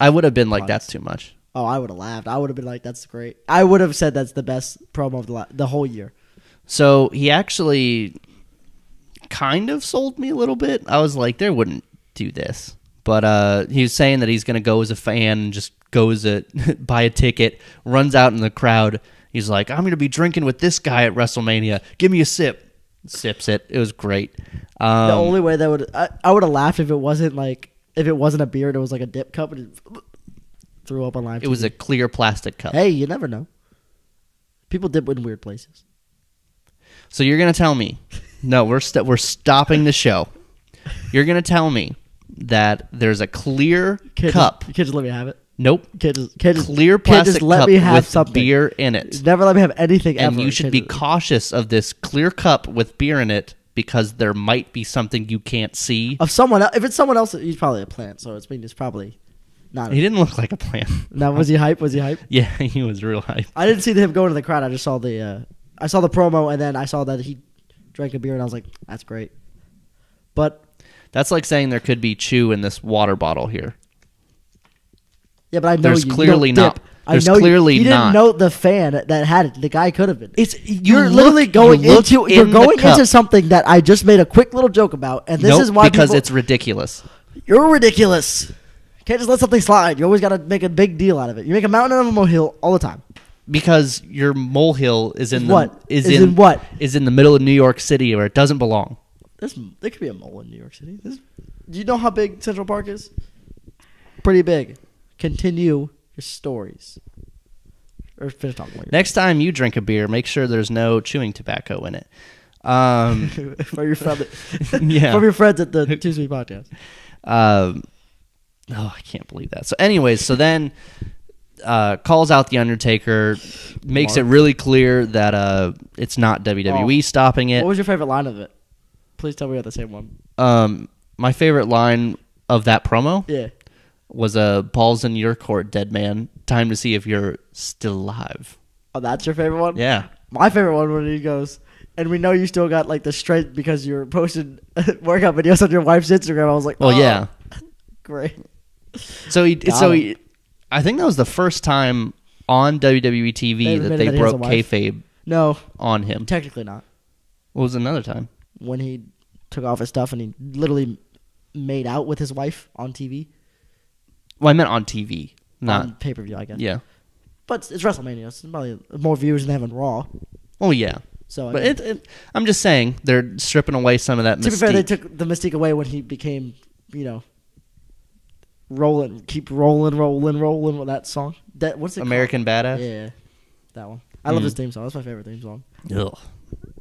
S5: I would have been like. "That's too much."
S4: Oh, I would have laughed. I would have been like, "That's great." I would have said that's the best promo of the la- the whole year.
S5: So he actually kind of sold me a little bit. I was like, "They wouldn't do this," but uh, he was saying that he's going to go as a fan and just goes a buy a ticket, runs out in the crowd. He's like, "I'm going to be drinking with this guy at WrestleMania. Give me a sip." Sips it. It was great. Um,
S4: The only way that would I, I would have laughed if it wasn't like if it wasn't a beer, it was like a dip cup and it threw up on live.
S5: it was a clear plastic cup.
S4: hey, you never know. People dip in weird places.
S5: So you're gonna tell me? No, we're st- we're stopping the show. You're gonna tell me that there's a clear
S4: Can't
S5: cup.
S4: Just, you can't just let me have it.
S5: Nope.
S4: Can't just, can't just,
S5: Clear
S4: can't just
S5: plastic
S4: let
S5: cup
S4: me have
S5: with
S4: something.
S5: beer in it.
S4: Never let me have anything
S5: and
S4: ever.
S5: you should
S4: Can't
S5: be
S4: just-
S5: cautious of this clear cup with beer in it because there might be something you can't see.
S4: of someone else. If it's someone else, he's probably a plant. So it's mean it's probably not.
S5: He didn't look like a plant.
S4: Now was he hype? Was he hype?
S5: yeah, he was real hype.
S4: I didn't see him go into the crowd. I just saw the uh, I saw the promo and then I saw that he drank a beer and I was like, that's great. But
S5: That's like saying there could be chew in this water bottle here.
S4: yeah, but I know
S5: There's
S4: you, you
S5: clearly
S4: don't
S5: not.
S4: dip. I know
S5: clearly
S4: you,
S5: not.
S4: didn't know the fan that had it. The guy could have been.
S5: It's
S4: you're
S5: you
S4: literally going
S5: you
S4: into you're going into something that I just made a quick little joke about, and this
S5: Nope,
S4: is why
S5: because
S4: people-
S5: it's ridiculous.
S4: You're ridiculous. Can't just let something slide. You always got to make a big deal out of it. You make a mountain out of a molehill all the time.
S5: Because your molehill is in the,
S4: What?
S5: is,
S4: Is
S5: in,
S4: in what?
S5: is in the middle of New York City where it doesn't belong.
S4: This there could be a mole in New York City. This, do you know how big Central Park is? Pretty big. Continue your stories. Or finish talking.
S5: Next time you drink a beer, make sure there's no chewing tobacco in it. Um,
S4: from your friend,
S5: yeah.
S4: from your friends at the Too Sweet Podcast.
S5: Um, oh, I can't believe that. So, anyways, so then uh, calls out the Undertaker, makes it really clear that uh, it's not WWE
S4: Oh.
S5: stopping it.
S4: What was your favorite line of it? Please tell me you got the same one.
S5: Um, my favorite line of that promo
S4: Yeah.
S5: was uh, "Paul's in your court, dead man. Time to see if you're still alive."
S4: Oh, that's your favorite one.
S5: Yeah,
S4: My favorite one when he goes, and we know you still got like the strength because you're posting workout videos on your wife's Instagram. I was like,
S5: well,
S4: oh,
S5: yeah.
S4: great.
S5: So he,
S4: Got
S5: so
S4: him.
S5: he, I think that was the first time on WWE TV
S4: They
S5: that
S4: admitted
S5: they
S4: that he has a
S5: broke
S4: wife.
S5: kayfabe
S4: No,
S5: on him.
S4: technically not.
S5: What was another time?
S4: When he took off his stuff and he literally made out with his wife on TV,
S5: Well, I meant on TV, not
S4: on pay per view, I guess.
S5: yeah.
S4: But it's WrestleMania. It's probably more viewers than they have on Raw.
S5: Oh yeah.
S4: So, I
S5: But
S4: mean,
S5: it, it, I'm just saying they're stripping away some of that
S4: to be fair, they
S5: mystique.
S4: took the mystique away when he became, you know, rolling, keep rolling, rolling, rolling with that song. That what's it? called?
S5: American Badass.
S4: Yeah, that one. I love
S5: Mm.
S4: his theme song. That's my favorite theme song.
S5: Ugh.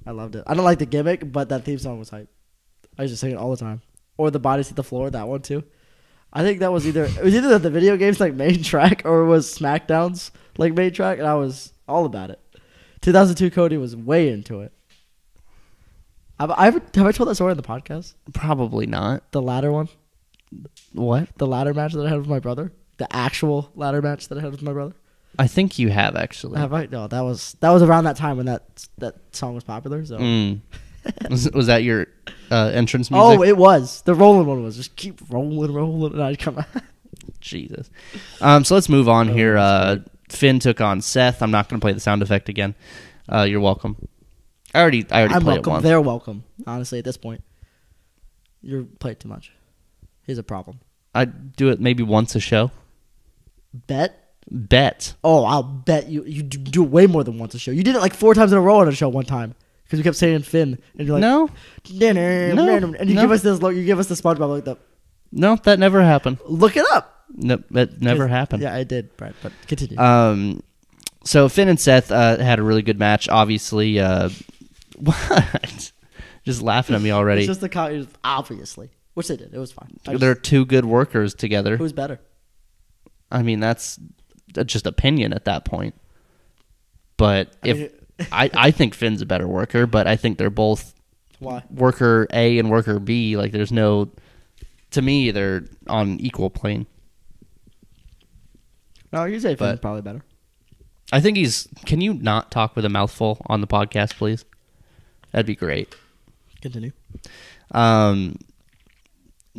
S4: I loved it. I don't like the gimmick, but that theme song was hype. I used to sing it all the time. Or the bodies hit the floor. That one too. I think that was either it was either the video games like main track or it was SmackDown's like main track, and I was all about it. 2002 Cody was way into it. Have I have I told that story on the podcast?
S5: Probably not.
S4: The latter one,
S5: What?
S4: the ladder match that I had with my brother, the actual ladder match that I had with my brother.
S5: I think you have actually.
S4: Have I? No, that was that was around that time when that that song was popular. So.
S5: Mm. was, was that your uh, entrance music?
S4: Oh, it was the rolling one was just keep rolling, rolling, and I'd come.
S5: Jesus. Um, so let's move
S4: Oh,
S5: on here. Uh, Finn took on Seth. I'm not going to play the sound effect again. Uh, you're welcome. I already, I already
S4: I'm
S5: played
S4: welcome. They're welcome. Honestly, at this point, you're playing too much. Here's a problem.
S5: I do it maybe once a show.
S4: Bet.
S5: Bet.
S4: Oh, I'll bet you you do, it way more than once a show. You did it like four times in a row on a show one time because we kept saying Finn and you're like
S5: no,
S4: dinner,
S5: No,
S4: and you
S5: no.
S4: give us this. You give us the SpongeBob like the
S5: no, that never happened.
S4: look it up.
S5: No, that never happened.
S4: Yeah, I did, Brett. But continue.
S5: Um, so Finn and Seth uh, had a really good match. Obviously, uh, what? Just laughing at me already.
S4: it's just the obviously, which they did. It was fine. I just-
S5: They're two good workers together.
S4: who's better?
S5: I mean, that's that's just opinion at that point. But
S4: I
S5: if
S4: mean-
S5: I, I think Finn's a better worker, but I think they're both
S4: Why?
S5: worker A and worker B. Like, there's no. To me, they're on equal plane.
S4: No, you say Finn's
S5: But-
S4: probably better.
S5: I think he's. Can you not talk with a mouthful on the podcast, please? That'd be great.
S4: Continue.
S5: Um,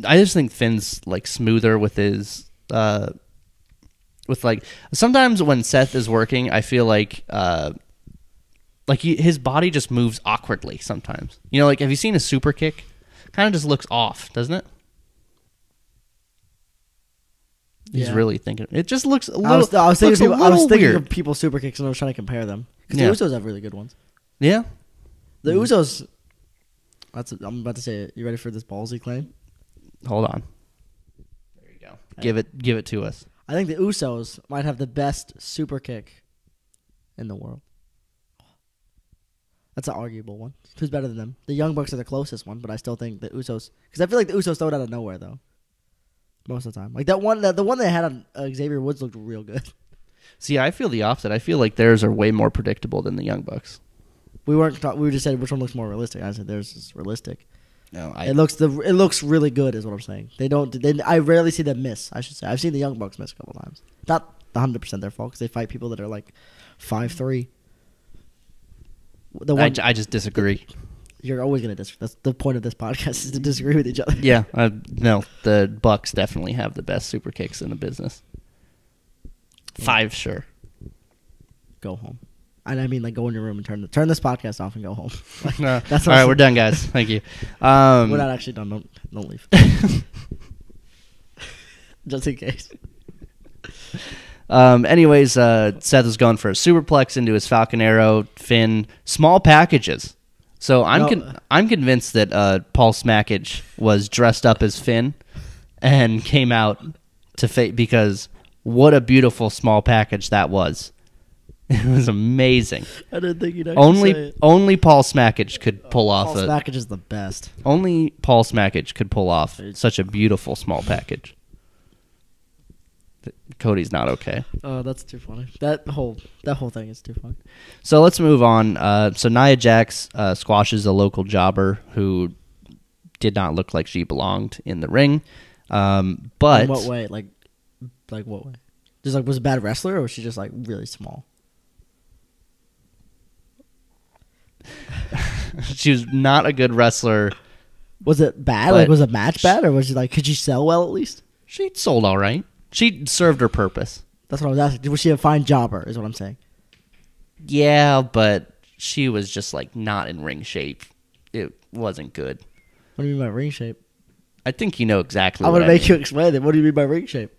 S5: I just think Finn's like smoother with his uh, with like sometimes when Seth is working, I feel like uh, like he, his body just moves awkwardly sometimes. You know, like have you seen a super kick? Kind of just looks off, doesn't it? He's
S4: Yeah.
S5: really thinking. It just looks a little.
S4: I was, I was thinking, people, I was thinking of people super kicks and I was trying to compare them because
S5: Yeah.
S4: the Usos have really good ones.
S5: Yeah.
S4: The Usos. That's. I'm about to say it. You ready for this ballsy claim?
S5: Hold on. There you go. Give it. Give it to us.
S4: I think the Usos might have the best super kick in the world. That's an arguable one. Who's better than them? The Young Bucks are the closest one, but I still think the Usos because I feel like the Usos throw it out of nowhere though. most of the time. Like that one, that the one they had on uh, Xavier Woods looked real good.
S5: See, I feel the opposite. I feel like theirs are way more predictable than the Young Bucks.
S4: We weren't. Talk, we just said which one looks more realistic. I said theirs is realistic.
S5: No, I
S4: it looks the. It looks really good, is what I'm saying. They don't. They, I rarely see them miss. I should say. I've seen the Young Bucks miss a couple times. Not 100 percent their fault because they fight people that are like five three. The
S5: I,
S4: one
S5: I just disagree.
S4: you're always gonna disagree. That's the point of this podcast is to disagree with each other.
S5: Yeah, uh, no, the Bucks definitely have the best super kicks in the business. Five, sure.
S4: Go home. And I mean, like, go in your room and turn the, turn this podcast off and go home. Like,
S5: No.
S4: That's
S5: All right, we're done, guys. Thank you. Um,
S4: We're not actually done. Don't don't leave. Just in case.
S5: Um, anyways, uh, Seth is going for a superplex into his Falcon Arrow, Finn, small packages. So I'm
S4: No.
S5: con- I'm convinced that uh, Paul Smackage was dressed up as Finn and came out to fa- because what a beautiful small package that was. It was amazing.
S4: I didn't think you'd actually say
S5: Only
S4: it.
S5: only Paul Smackage could pull off
S4: Paul
S5: a,
S4: Smackage is the best.
S5: only Paul Smackage could pull off such a beautiful small package. Th- Cody's not okay.
S4: Oh, that's too funny. That whole that whole thing is too funny.
S5: So let's move on. Uh, so Nia Jax uh, squashes a local jobber who did not look like she belonged in the ring. Um, but
S4: In what way? Like, like what way? Just like was a bad wrestler, or was she just like really small?
S5: she was not a good wrestler.
S4: Was it bad? Like, was a match bad, or was she like, could she sell well at least?
S5: She sold all right. She served her purpose.
S4: That's what I was asking. Was she a fine jobber? Is what I'm saying.
S5: Yeah, but she was just like not in ring shape. It wasn't good.
S4: What do you mean by ring shape?
S5: I think you know exactly.
S4: I'm gonna
S5: I
S4: make
S5: mean.
S4: you explain it. What do you mean by ring shape?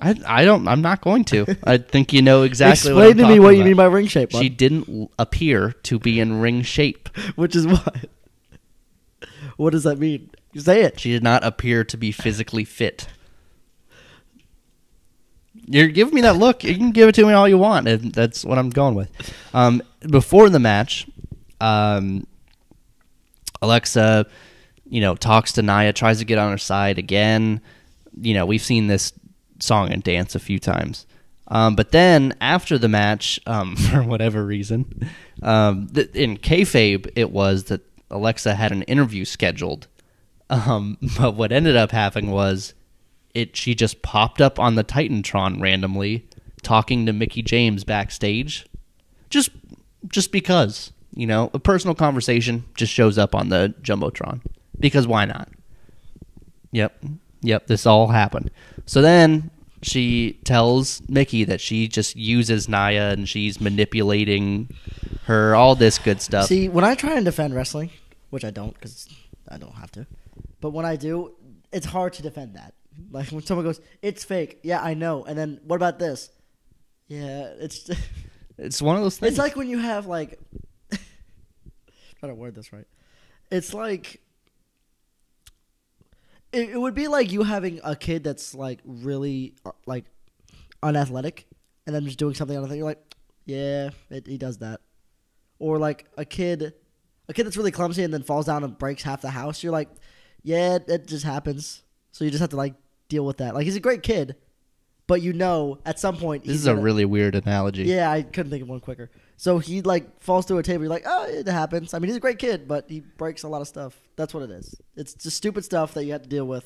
S5: I I don't. I'm not going to. I think you know exactly. what
S4: explain
S5: I'm
S4: to me what you mean by ring shape. Bud.
S5: She didn't appear to be in ring shape.
S4: Which is what? What does that mean? Say it.
S5: She did not appear to be physically fit. You're giving me that look. You can give it to me all you want. And that's what I'm going with. Um, before the match, um, Alexa, you know, talks to Nia, tries to get on her side again. You know, we've seen this song and dance a few times. Um, but then after the match, um, for whatever reason, um, th- in kayfabe, it was that Alexa had an interview scheduled. Um, but what ended up happening was it she just popped up on the Titantron randomly, talking to Mickie James backstage, just just because you know a personal conversation just shows up on the jumbotron because why not? Yep, yep. This all happened. So then she tells Mickie that she just uses Nia and she's manipulating her, all this good stuff.
S4: See, when I try and defend wrestling, which I don't because I don't have to, but when I do, it's hard to defend that. Like when someone goes, "It's fake," yeah, I know, and then what about this? Yeah, it's
S5: it's one of those things.
S4: it's like when you have like, try to word this right. It's like it, it would be like you having a kid that's like really uh, like unathletic, and then just doing something unathletic. You're like, yeah, it, he does that. Or like a kid, a kid that's really clumsy and then falls down and breaks half the house. You're like, yeah, it just happens. So you just have to like deal with that. Like he's a great kid, but you know at some point
S5: this is a
S4: gonna-
S5: really weird analogy.
S4: yeah, I couldn't think of one quicker. So he like falls through a table. You're like, oh, it happens. I mean, he's a great kid, but he breaks a lot of stuff. That's what it is. It's just stupid stuff that you have to deal with,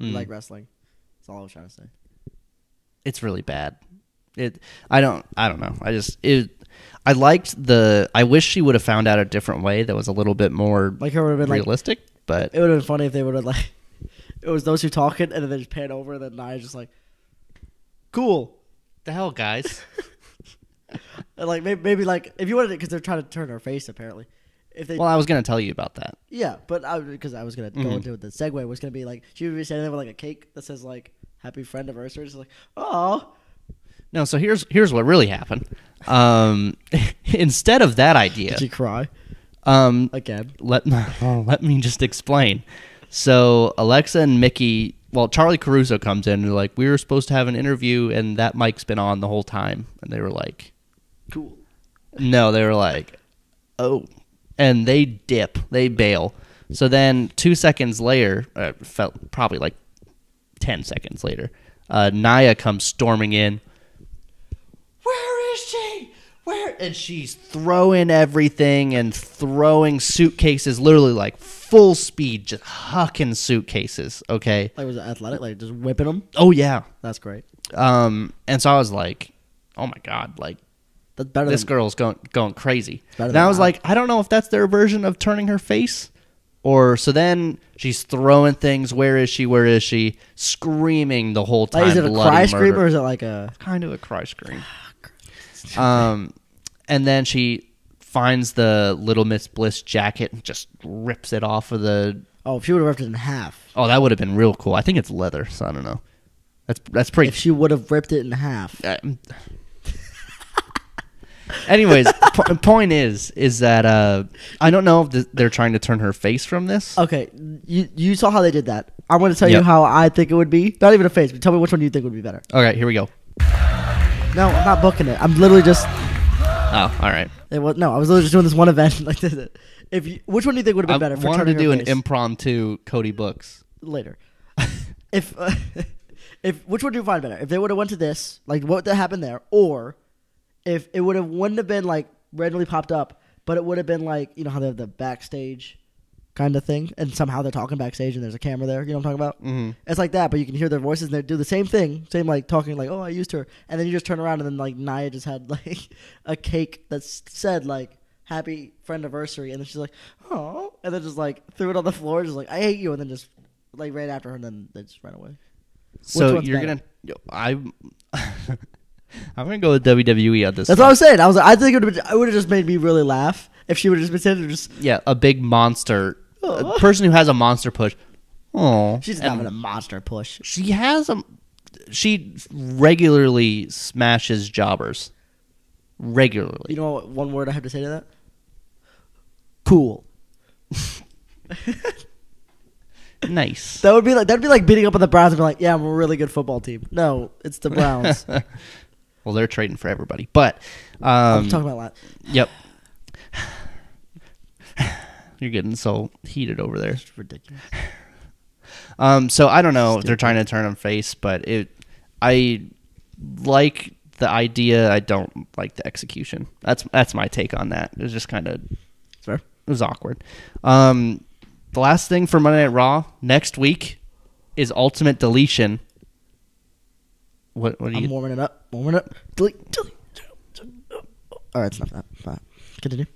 S5: Mm.
S4: like wrestling. That's all I was trying to say.
S5: it's really bad. It I don't I don't know. I just it I liked the I wish she would have found out a different way that was a little bit more
S4: Like it would have been like
S5: realistic, but
S4: it would have been funny if they would have like it was those who talking and then they just pan over and then Nia's just like, cool.
S5: the hell guys.
S4: Like maybe, maybe like if you wanted it because they're trying to turn her face apparently. If they
S5: well, I was going to tell you about that.
S4: yeah, but I because I was gonna go into it, the segue was gonna be like she would be standing there with like a cake that says like happy friend anniversary. It's like oh
S5: No, so here's here's what really happened. Um instead of that idea,
S4: did she cry
S5: um
S4: again?
S5: let oh, let me just explain. So Alexa and Mickie, well, Charly Caruso comes in and they're like, we were supposed to have an interview, and that mic's been on the whole time, and they were like,
S4: Cool.
S5: no, they were like, oh, and they dip, they bail. So then two seconds later, uh, felt probably like ten seconds later, uh, Nia comes storming in. Where is she? Where? And she's throwing everything and throwing suitcases, literally like full speed, just hucking suitcases. Okay.
S4: Like was it athletic? Like just whipping them?
S5: Oh yeah.
S4: That's great.
S5: Um, and so I was like, oh my god, like
S4: That's better
S5: this
S4: than
S5: girl's going going crazy. And I was
S4: mine.
S5: like, I don't know if that's their version of turning her face, or so then she's throwing things. Where is she? Where is she? Screaming the whole time.
S4: Like, is it a cry
S5: murder.
S4: scream or is it like a
S5: kind of a cry scream? um, and then she finds the Little Miss Bliss jacket and just rips it off of the.
S4: Oh, if she would have ripped it in half.
S5: Oh, that would have been real cool. I think it's leather, so I don't know. That's that's pretty
S4: If she would have ripped it in half.
S5: Um, Anyways, po- point is, is that uh, I don't know if th- they're trying to turn her face from this.
S4: Okay, you you saw how they did that. I'm going to tell
S5: Yep.
S4: you how I think it would be. Not even a face, but tell me which one you think would be better.
S5: Okay, here we go.
S4: No, I'm not booking it. I'm literally just.
S5: Oh, all right.
S4: It was no. I was literally just doing this one event like this. If you, which one do you think would have
S5: I
S4: been better for
S5: wanted to
S4: turning
S5: do
S4: her
S5: an
S4: face?
S5: impromptu Cody Books.
S4: later. if uh, if which one do you find better? If they would have went to this, like what that happened there, or if it would have wouldn't have been like randomly popped up, but it would have been like you know how they have the backstage kind of thing, and somehow they're talking backstage and there's a camera there. You know what I'm talking about?
S5: Mm-hmm.
S4: It's like that, but you can hear their voices and they do the same thing, same like talking like, "Oh, I used her," and then you just turn around and then like Nia just had like a cake that said like "Happy Friend Anniversary," and then she's like, "Oh," and then just like threw it on the floor, just like, "I hate you," and then just like ran after her and then they just ran away.
S5: So you're
S4: better?
S5: gonna, I, I'm gonna go with WWE on this.
S4: That's
S5: one.
S4: what I was saying. I was like, I think it would have would have just made me really laugh if she would have just been sitting there just.
S5: Yeah, a big monster,
S4: Oh.
S5: a person who has a monster push. Oh,
S4: She's not having a monster push.
S5: She has a. She regularly smashes jobbers. Regularly.
S4: You know what one word I have to say to that? Cool.
S5: nice.
S4: That would be like that'd be like beating up on the Browns and be like, "Yeah, I'm a really good football team." No, it's the Browns.
S5: well, they're trading for everybody, but
S4: I'm
S5: um,
S4: talking about that.
S5: yep. You're getting so heated over there.
S4: It's ridiculous.
S5: Um, so I don't know if they're trying to turn him face, but it, I like the idea. I don't like the execution. That's that's my take on that. It was just kind of
S4: Fair.
S5: it was awkward. Um, the last thing for Monday Night Raw next week is Ultimate Deletion. What what do
S4: I'm
S5: you?
S4: warming it up. Warming it up. Delete. Delete. All right, it's not that. But Continue.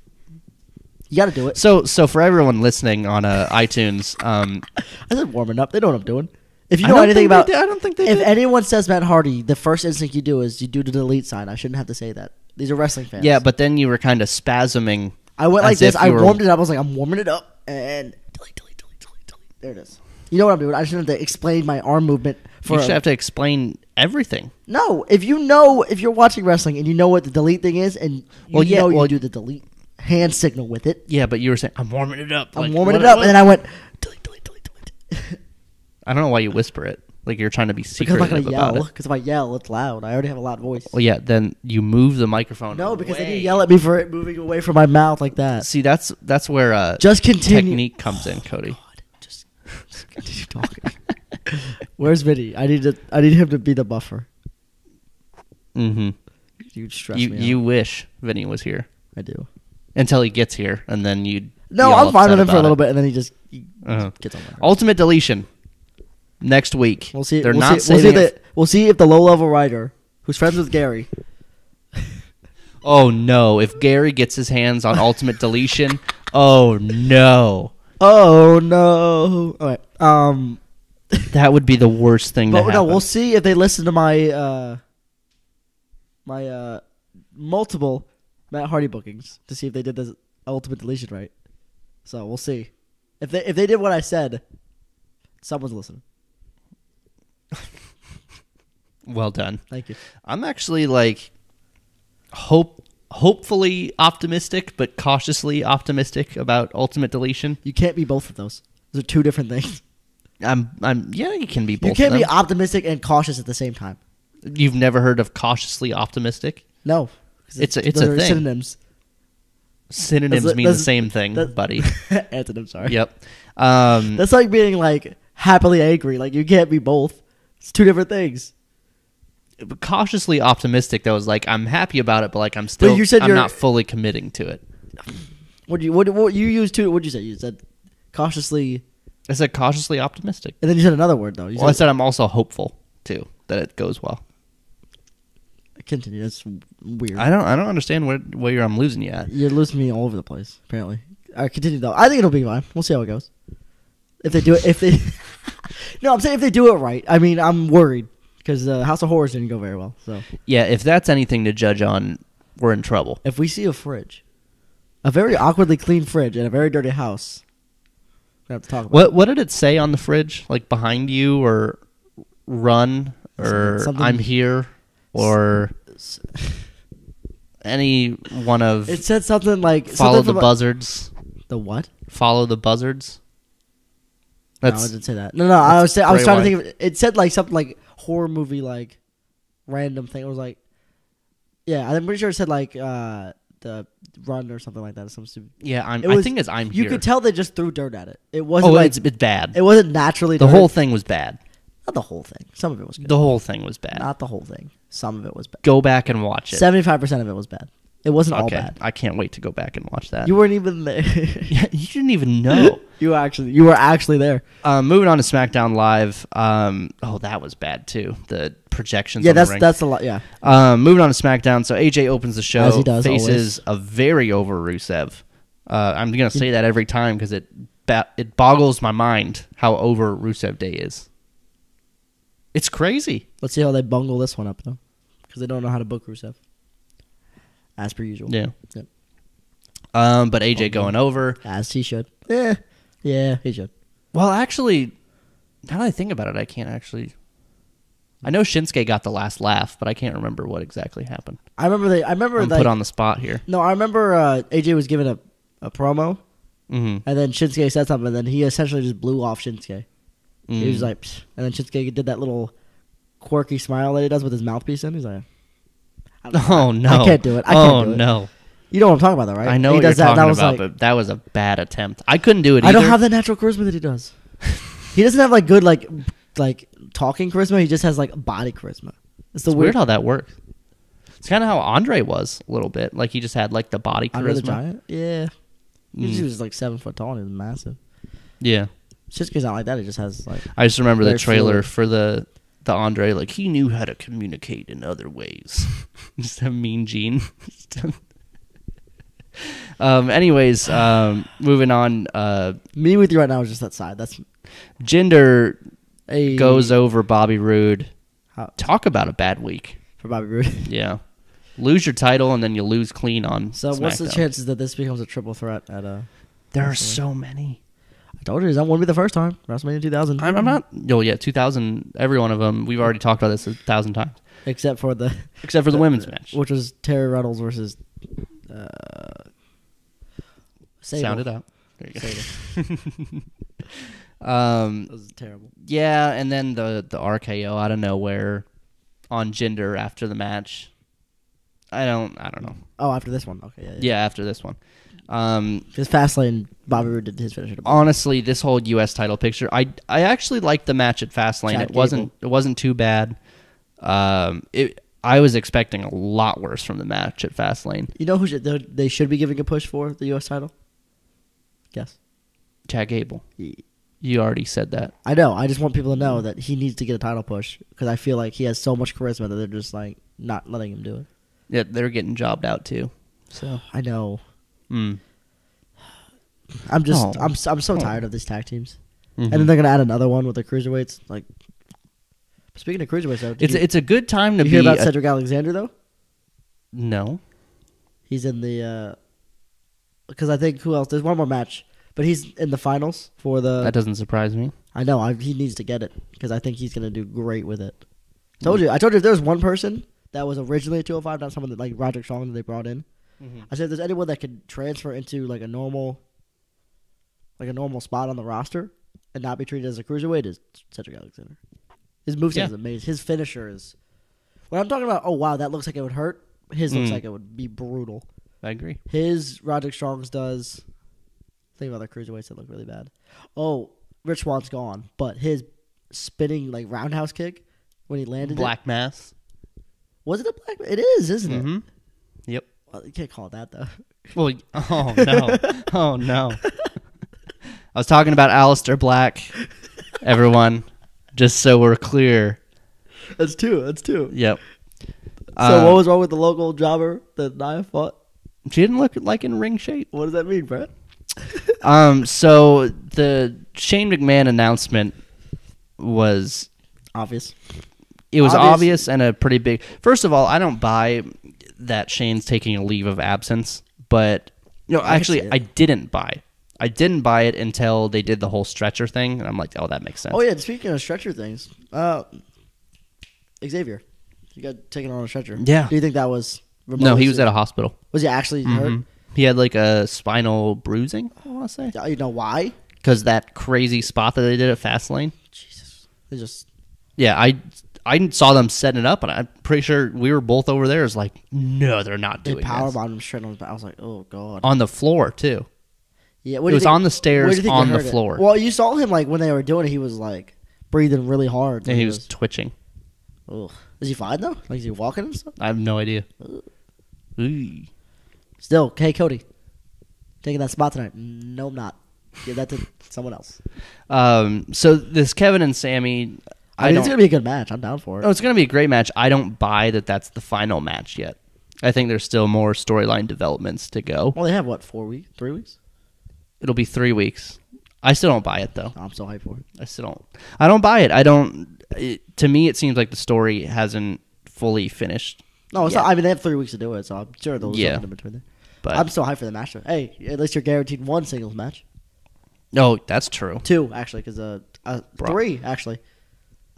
S4: You got to do it.
S5: So so for everyone listening on uh, iTunes, um,
S4: I said warming up. They know what I'm doing. If you
S5: I
S4: know
S5: don't
S4: anything
S5: think they
S4: about,
S5: did- I don't think they
S4: If
S5: did.
S4: anyone says Matt Hardy, the first instinct you do is you do the delete sign. I shouldn't have to say that. These are wrestling fans.
S5: yeah, but then you were kind of spasming.
S4: I went like
S5: as
S4: this.
S5: if
S4: I
S5: you were-
S4: warmed it up. I was like, I'm warming it up, and delete, delete, delete, delete, delete. There it is. You know what I'm doing? I shouldn't have to explain my arm movement for.
S5: You should have to explain everything.
S4: no, if you know, if you're watching wrestling and you know what the delete thing is, and you
S5: Well, yeah,
S4: know
S5: well-
S4: you do the delete hand signal with it.
S5: Yeah, but you were saying I'm warming it up.
S4: I'm
S5: Like,
S4: warming it up,
S5: what-
S4: and then I went delete, delete, delete, delete.
S5: I don't know why you whisper it. Like you're trying to be
S4: because I'm not gonna
S5: about
S4: yell.
S5: it.
S4: Because if I yell, it's loud. I already have a loud voice.
S5: Well, yeah. Then you move the microphone.
S4: no, because then you yell at me for it moving away from my mouth like that.
S5: See, that's that's where uh,
S4: Just continue.
S5: technique comes in, Cody.
S4: Just, just continue talking. Where's Vinny? I need to. I need him to be the buffer.
S5: Mm-hmm.
S4: You stress
S5: You
S4: me
S5: you
S4: out.
S5: wish Vinny was here
S4: I do.
S5: until he gets here, and then you.
S4: No, I'm fine with him for a little bit, and then he just he
S5: Uh-huh.
S4: gets on my.
S5: Ultimate deletion next week.
S4: We'll see.
S5: They're
S4: we'll
S5: not
S4: see, we'll see,
S5: saving
S4: if
S5: it
S4: the, we'll see if the low level writer, who's friends with Gary,
S5: Oh no! If Gary gets his hands on Ultimate Deletion, oh no!
S4: Oh no! All right. Um,
S5: That would be the worst thing to
S4: but
S5: happen.
S4: no, we'll see if they listen to my uh, my uh, multiple Matt Hardy bookings to see if they did the ultimate deletion right. So we'll see if they if they did what I said. Someone's listening.
S5: Well done.
S4: Thank you.
S5: I'm actually like hope hopefully optimistic but cautiously optimistic about ultimate deletion.
S4: You can't be both of those. Those are two different things.
S5: I'm I'm yeah, you can be both.
S4: you can't
S5: of
S4: be
S5: them.
S4: optimistic and cautious at the same time.
S5: You've never heard of cautiously optimistic?
S4: No, 'Cause
S5: It's a- it's
S4: those
S5: a
S4: are
S5: thing.
S4: synonyms.
S5: Synonyms
S4: That's-
S5: mean the
S4: that's-
S5: same thing, buddy.
S4: Antonyms, sorry.
S5: yep. Um
S4: That's like being like happily angry. Like you can't be both. It's two different things.
S5: cautiously optimistic. That was like I'm happy about it, but like I'm still
S4: you said
S5: I'm
S4: you're-
S5: not fully committing to it.
S4: What do you what what you use to? What did you say? You said cautiously,
S5: I said cautiously optimistic.
S4: and then you said another word though. You
S5: Well, I
S4: said,
S5: I'm also hopeful too that it goes well.
S4: continue. That's weird.
S5: I don't I don't understand where where I'm losing you at.
S4: You're losing me all over the place. Apparently. All right, continue though. I think it'll be fine. We'll see how it goes. If they do it, if they, no, I'm saying if they do it right. I mean, I'm worried because uh, House of Horrors didn't go very well. So
S5: Yeah, if that's anything to judge on, we're in trouble.
S4: if we see a fridge, a very awkwardly clean fridge in a very dirty house, we have to talk about.
S5: What what did it say on the fridge? Like behind you or run or
S4: Something-
S5: I'm here or any one of
S4: It said something like
S5: follow
S4: something
S5: the
S4: about-
S5: buzzards.
S4: The what?
S5: Follow the buzzards.
S4: no, I
S5: That's
S4: didn't say that. No, no. I was say, I was
S5: Bray
S4: trying to think of it. It said like something like horror movie like random thing. It was like, yeah, I'm pretty sure it said like uh the run or something like that. Some stupid.
S5: yeah. I'm.
S4: It
S5: I
S4: was-
S5: think it's I'm here.
S4: You could tell they just threw dirt at it. It wasn't
S5: oh,
S4: like
S5: it's it's bad.
S4: it wasn't naturally
S5: the
S4: dirt.
S5: whole thing was bad.
S4: not the whole thing. Some of it was good.
S5: The whole thing was bad.
S4: not the whole thing. Some of it was bad.
S5: Go back and watch it.
S4: Seventy five percent of it was bad. It wasn't all
S5: okay,
S4: bad.
S5: I can't wait to go back and watch that.
S4: You weren't even there.
S5: You didn't even know.
S4: you were actually you were actually there.
S5: um, moving on to SmackDown Live. Um, oh, that was bad too. The projections.
S4: Yeah, that's that's a lot. Yeah,
S5: Um, moving on to SmackDown. So AJ opens the show.
S4: As he does,
S5: faces a very over Rusev. Uh, I'm gonna say that every time because it ba- it boggles my mind how over Rusev Day is. It's crazy.
S4: let's see how they bungle this one up though, because they don't know how to book Rusev. As per usual.
S5: Yeah.
S4: Yep.
S5: Um, but AJ going over.
S4: As he should. Yeah. Yeah, he should.
S5: Well, actually, now that I think about it, I can't actually. I know Shinsuke got the last laugh, but I can't remember what exactly happened.
S4: I remember they. I remember
S5: I'm
S4: like,
S5: put on the spot here.
S4: No, I remember uh, AJ was given a a promo,
S5: hmm
S4: and then Shinsuke said something, and then he essentially just blew off Shinsuke. He was like, Psh. and then Shinsuke did that little quirky smile that he does with his mouthpiece in. He's like, I
S5: "Oh no,
S4: I can't do it. I
S5: oh
S4: can't do it.
S5: no,
S4: You know what I'm talking about, though, right?
S5: I know
S4: he
S5: what
S4: does
S5: you're
S4: that.
S5: talking
S4: that was
S5: about,
S4: like,
S5: but that was a bad attempt. I couldn't do it.
S4: I
S5: Either.
S4: don't have the natural charisma that he does. he doesn't have like good like like talking charisma. He just has like body charisma. It's the
S5: It's
S4: weird.
S5: weird how that works. It's kind of how Andre was a little bit. Like he just had like the body charisma.
S4: Andre the. Giant. Yeah, he
S5: Mm.
S4: was like seven foot tall and he was massive.
S5: Yeah,
S4: Shinsuke's not like that. It just has like
S5: I just remember the trailer
S4: fluid.
S5: for the the Andre. Like he knew how to communicate in other ways. just a mean gene. um. Anyways, um. Moving on. Uh.
S4: me with you right now is just that side. That's
S5: Jinder
S4: a
S5: goes over Bobby Roode.
S4: How-
S5: Talk about a bad week.
S4: for Bobby Roode.
S5: Yeah. Lose your title and then you lose clean on.
S4: So what's the
S5: SmackDown.
S4: chances that this becomes a triple threat at uh
S5: There are so many.
S4: I told you that won't be the first time. WrestleMania 2000.
S5: I'm, I'm not. Yo, yeah, 2000. Every one of them. We've already talked about this a thousand times,
S4: except for the
S5: except for the women's match.
S4: which was Terri Runnels versus uh Sable.
S5: Sound it out. There you go. um.
S4: That was terrible.
S5: Yeah, and then the the RKO out of nowhere on Jinder after the match. I don't. I don't know.
S4: Oh, after this one. Okay, yeah. yeah.
S5: Yeah, after this one. Um,
S4: Because Fastlane, Bobby Roode did his finisher.
S5: honestly, this whole U.S. title picture, I I actually liked the match at Fastlane.
S4: Chad
S5: it wasn't it wasn't too bad. Um, it I was expecting a lot worse from the match at Fastlane.
S4: You know who should, they- they should be giving a push for the U.S. title? Guess.
S5: Chad Gable, you already said that.
S4: I know. I just want people to know that he needs to get a title push because I feel like he has so much charisma that they're just like not letting him do it.
S5: Yeah, they're getting jobbed out too. So,
S4: I know.
S5: Mm.
S4: I'm just.
S5: Oh.
S4: I'm. I'm so
S5: Oh.
S4: tired of these tag teams.
S5: Mhm.
S4: And then they're gonna add another one with the cruiserweights. Like, speaking of cruiserweights, though,
S5: it's
S4: you,
S5: it's a good time to
S4: hear about
S5: a-
S4: Cedric Alexander though?
S5: no,
S4: He's in the. Because I think who else? There's one more match, but he's in the finals for the.
S5: that doesn't surprise me.
S4: I know. I, he needs to get it because I think he's gonna do great with it. Told you. I told you if there's one person that was originally a 205, not someone that like Roderick Strong that they brought in. I said if there's anyone that could transfer into like a normal, like a normal spot on the roster and not be treated as a cruiserweight is Cedric Alexander. His moveset
S5: Yeah.
S4: is amazing. His finisher is. When I'm talking about, oh wow, that looks like it would hurt. His looks
S5: Mm.
S4: like it would be brutal.
S5: I agree.
S4: His Roderick Strong's does. Think about the cruiserweights that look really bad. Oh, Rich Swann's gone, but his spinning like roundhouse kick when he landed. It.
S5: Black Mass.
S4: Was it a black? It is, isn't it?
S5: Mm-hmm. Yep.
S4: Well, you can't call it that though.
S5: Well, oh no, oh no. I was talking about Aleister Black. Everyone, just so we're clear.
S4: That's two. That's two.
S5: Yep.
S4: So
S5: Uh,
S4: what was wrong with the local jobber that Nia fought?
S5: She didn't look like in ring shape.
S4: What does that mean, Brett?
S5: Um. So the Shane McMahon announcement was
S4: Obvious.
S5: it was
S4: Obvious.
S5: obvious and a pretty big. First of all, I don't buy that Shane's taking a leave of absence, but you know,
S4: I
S5: actually. I didn't buy. I didn't buy it until they did the whole stretcher thing, and I'm like, oh, that makes sense.
S4: Oh yeah. Speaking of stretcher things, uh, Xavier, you got taken on a stretcher.
S5: Yeah.
S4: Do you think that was?
S5: No, he was at a hospital.
S4: Was he actually hurt?
S5: Mhm. He had like a spinal bruising. I want to say
S4: You know why?
S5: because that crazy spot that they did at Fastlane.
S4: Jesus. They just.
S5: Yeah, I I saw them setting it up, and I'm pretty sure we were both over there. Is like, no, they're not
S4: They
S5: doing
S4: power
S5: this.
S4: bombed him straight on his back. I was like, oh god.
S5: on the floor too.
S4: Yeah,
S5: It was on the stairs,
S4: where do you think
S5: on the
S4: hurt it?
S5: floor.
S4: Well, you saw him like when they were doing it. He was like breathing really hard.
S5: And he was twitching.
S4: Ugh. Is he fine though? Like is he walking and stuff?
S5: I have no idea. Ooh.
S4: Still, hey Cody, taking that spot tonight? No, I'm not. Give that to someone else.
S5: Um, so this Kevin and Sami,
S4: I, mean, it's gonna be a good match. I'm down for it.
S5: oh, it's gonna be a great match. I don't buy that. That's the final match yet. I think there's still more storyline developments to go.
S4: Well, they have what four weeks, three weeks?
S5: It'll be three weeks. I still don't buy it though.
S4: I'm so hyped for it.
S5: I still don't. I don't buy it. I don't. It, to me, it seems like the story hasn't fully finished.
S4: No, it's not. I mean, they have three weeks to do it, so I'm sure they'll
S5: Yeah.
S4: yeah. in between there.
S5: But
S4: I'm still hyped for the match. Though. Hey, at least you're guaranteed one singles match.
S5: oh, that's true.
S4: Two actually, because uh, uh three actually.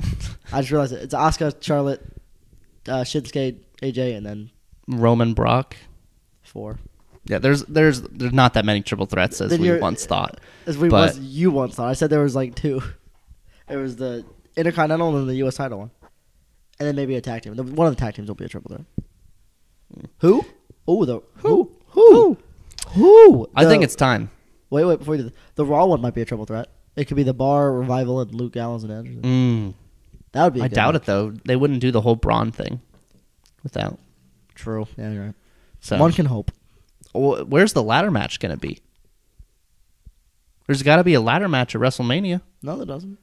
S4: I just realized it. It's Asuka, Charlotte, uh, Shinsuke, AJ, and then
S5: Roman Brock.
S4: four.
S5: Yeah, there's there's there's not that many triple threats as
S4: Then
S5: we
S4: you're-
S5: once thought.
S4: As we
S5: But-
S4: once, you once thought. I said there was like two. There was the Intercontinental and the U.S. title one, and then maybe a tag team. The- One of the tag teams will be a triple threat. Who? Oh, the who? Who? Who?
S5: I
S4: The-
S5: think it's time.
S4: Wait, wait. Before you do that, the Raw one might be a triple threat. It could be the Bar Revival and Luke Gallows and Edge.
S5: Mm,
S4: That would be. I
S5: doubt it though. They wouldn't do the whole Braun thing without.
S4: True. Yeah, you're right.
S5: So
S4: One can hope.
S5: Wh- where's the ladder match going to be? There's got to be a ladder match at WrestleMania.
S4: No, there doesn't.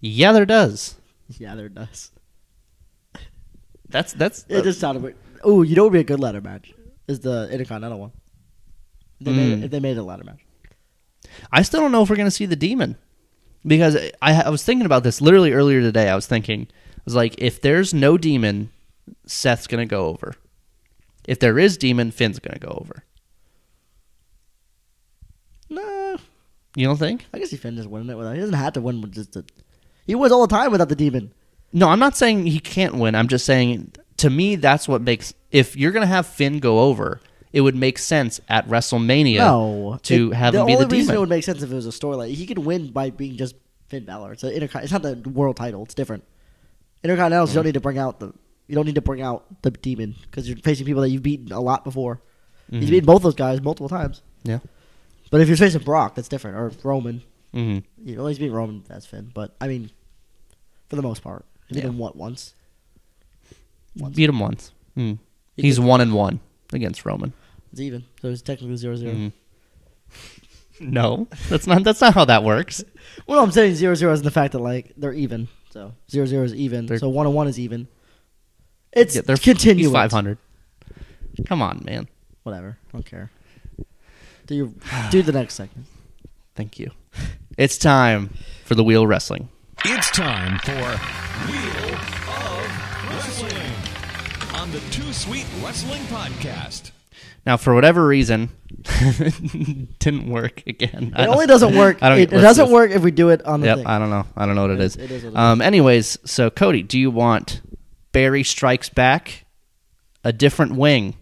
S5: Yeah, there does.
S4: Yeah, there does.
S5: That's that's.
S4: It just sounded weird. Oh, you know what would be a good ladder match? Is the Intercontinental one. If they, made
S5: Mm.
S4: it, if they made a ladder match.
S5: I still don't know if we're going to see the demon because I, I was thinking about this literally earlier today. I was thinking, I was like, if there's no demon, Seth's going to go over. If there is demon, Finn's going to go over.
S4: No,
S5: You don't think?
S4: I guess he just winning it without. He doesn't have to win with just the. He wins all the time without the demon.
S5: No, I'm not saying he can't win. I'm just saying to me that's what makes if you're gonna have Finn go over, it would make sense at WrestleMania
S4: no,
S5: to
S4: It-
S5: have
S4: the
S5: him be
S4: only
S5: the
S4: reason
S5: demon.
S4: it would make sense if it was a storyline. He could win by being just Finn Balor. It's, intercon- it's not the world title. It's different. Intercontinentals, you don't need to bring out the. You don't need to bring out the demon because you're facing people that you've beaten a lot before.
S5: Mm-hmm.
S4: He's beaten both those guys multiple times.
S5: yeah.
S4: But if you're facing Brock, that's different. Or Roman,
S5: hmm
S4: you know, he's beat Roman as Finn. But I mean, for the most part, he beat
S5: Yeah.
S4: him what once. Once.
S5: Beat him once. Mm.
S4: He
S5: He's one and one against Roman.
S4: It's even, so it's technically zero zero.
S5: Mhm. No, that's not. That's not how that works.
S4: Well, I'm saying zero zero is the fact that like they're even. So zero zero is even.
S5: They're-
S4: so one and one is even. It's
S5: Yeah, they're
S4: continuous.
S5: Five hundred. Come on, man.
S4: Whatever. I don't care. Do you do the next segment?
S5: Thank you. It's time for the wheel wrestling.
S3: It's time for Wheel of Wrestling on the Too Sweet Wrestling Podcast.
S5: Now, for whatever reason, didn't work again.
S4: It only doesn't work.
S5: I don't-
S4: it, it doesn't work if we do it on the
S5: Yep,
S4: thing.
S5: I don't know. I don't know what it
S4: It
S5: is.
S4: is- it is what it
S5: um, anyways, so Cody, do you want Barry strikes back, a different wing,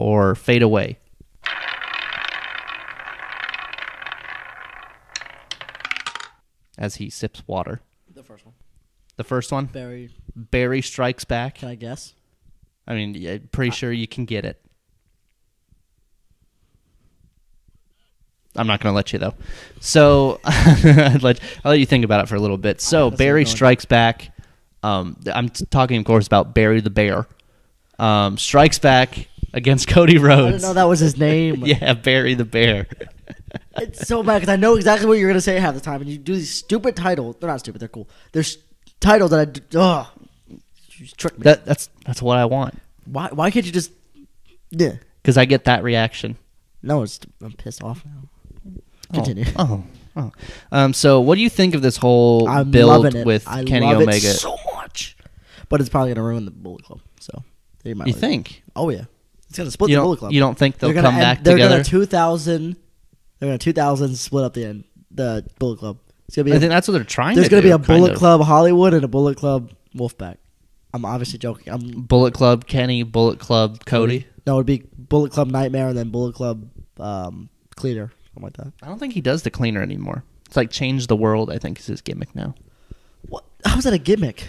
S5: or fade away? As he sips water.
S4: the first one.
S5: The first one,
S4: Barry,
S5: Barry strikes back.
S4: can I guess?
S5: I mean, yeah, pretty sure you can get it. I'm not going to let you though. So I'd let I'll let you think about it for a little bit. So
S4: That's
S5: Barry
S4: going.
S5: strikes back, Um, I'm talking, of course, about Barry the Bear. Um, strikes back against Cody Rhodes.
S4: I didn't know that was his name.
S5: yeah, Barry the Bear.
S4: It's so bad because I know exactly what you're gonna say half the time, and you do these stupid titles. They're not stupid. They're cool. There's titles that I d- ugh. You trick me.
S5: That that's that's what I want
S4: why? Why can't you just? Yeah.
S5: because I get that reaction.
S4: No, it's I'm pissed off now. Continue.
S5: Oh, oh, oh. Um, so what do you think of this whole
S4: I'm
S5: build
S4: loving it.
S5: with
S4: I
S5: Kenny
S4: love it
S5: Omega?
S4: so much, but it's probably gonna ruin the Bullet Club. So they might
S5: you
S4: lose.
S5: think?
S4: Oh yeah, it's gonna split
S5: You
S4: the
S5: don't,
S4: Bullet Club.
S5: you don't think they'll
S4: They're gonna
S5: come
S4: end-
S5: back
S4: they're
S5: together?
S4: Gonna 2000. They're gonna 2000 split up the end. The Bullet Club. It's gonna be.
S5: I
S4: a-
S5: think that's what they're trying
S4: there's
S5: to
S4: gonna be a
S5: kind
S4: Bullet
S5: of.
S4: Club Hollywood and a Bullet Club Wolfpack. I'm obviously joking. I'm
S5: Bullet Club Kenny, Bullet Club Cody.
S4: no, it'd be Bullet Club Nightmare and then Bullet Club um, Cleaner, something like that.
S5: I don't think he does the cleaner anymore. It's like change the world. I think is his gimmick now.
S4: What? How's that a gimmick?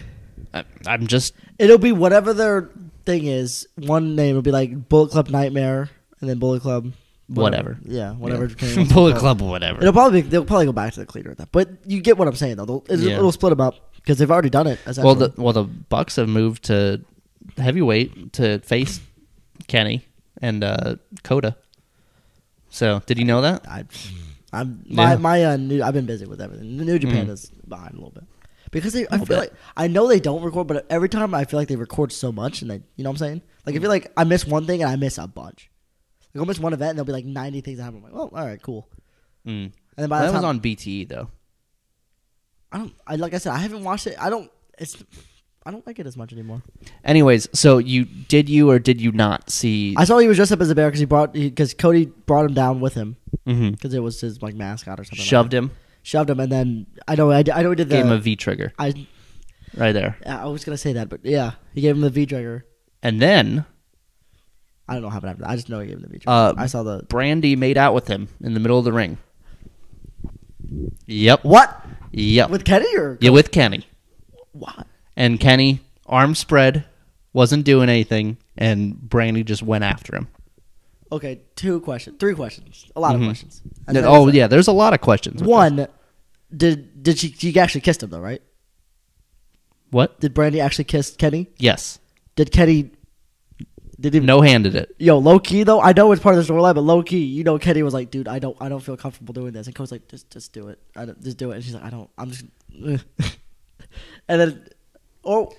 S5: I, I'm just
S4: It'll be whatever their thing is. One name will be like Bullet Club Nightmare and then Bullet Club
S5: Whatever.
S4: Yeah, whatever.
S5: yeah.
S4: Kenny wants to
S5: Bullet. Club or whatever.
S4: It'll probably be, they'll probably go back to the cleaner at that. But you get what I'm saying though. It'll,
S5: Yeah.
S4: it'll split them up because they've already done it.
S5: well, the well the Bucks have moved to heavyweight to face Kenny and uh, Kota. So did you know that?
S4: I, I'm my
S5: Yeah.
S4: my uh, new, I've been busy with everything. New Japan
S5: Mm.
S4: is behind a little bit because they. I feel
S5: bit.
S4: like I know they don't record, but every time I feel like they record so much, and they, you know what I'm saying? Like I feel like I miss one thing and I miss a bunch. Like I'll miss one event and there'll be like 90 things that happen. I'm like, well, all right, cool.
S5: Mm.
S4: And then by
S5: That
S4: the
S5: was
S4: time
S5: on BTE though.
S4: I don't, I like I said, I haven't watched it. I don't. It's. I don't like it as much anymore.
S5: Anyways, so you did you or did you not see?
S4: I saw he was dressed up as a bear because he brought because Cody brought him down with him because it was his like mascot or something. like
S5: Shoved
S4: that.
S5: him,
S4: shoved him, and then I know I, I know he did the.
S5: gave him a V trigger
S4: I
S5: right there,
S4: I was gonna say that, but yeah, he gave him the V trigger.
S5: and then
S4: I don't know how it happened. I just know he gave him the V trigger.
S5: Uh,
S4: I saw the
S5: Brandi made out with him in the middle of the ring. Yep.
S4: what
S5: Yep.
S4: with Kenny or
S5: yeah, with Kenny.
S4: what?
S5: And Kenny, arm spread, wasn't doing anything, and Brandi just went after him.
S4: Okay, two questions, three questions, a lot
S5: Mhm.
S4: of questions. And
S5: That-
S4: then
S5: oh yeah, there's a lot of questions. with this.
S4: One, did did she? She actually kissed him though, right?
S5: What?
S4: Did Brandi actually kiss Kenny?
S5: Yes.
S4: Did Kenny? Did he?
S5: No handed it.
S4: Yo, low key though, I know it's part of the storyline, but low key, you know, Kenny was like, "Dude, I don't, I don't feel comfortable doing this," and Cody's like, "Just, just do it, I don't, just do it." And she's like, "I don't, I'm just," and then, or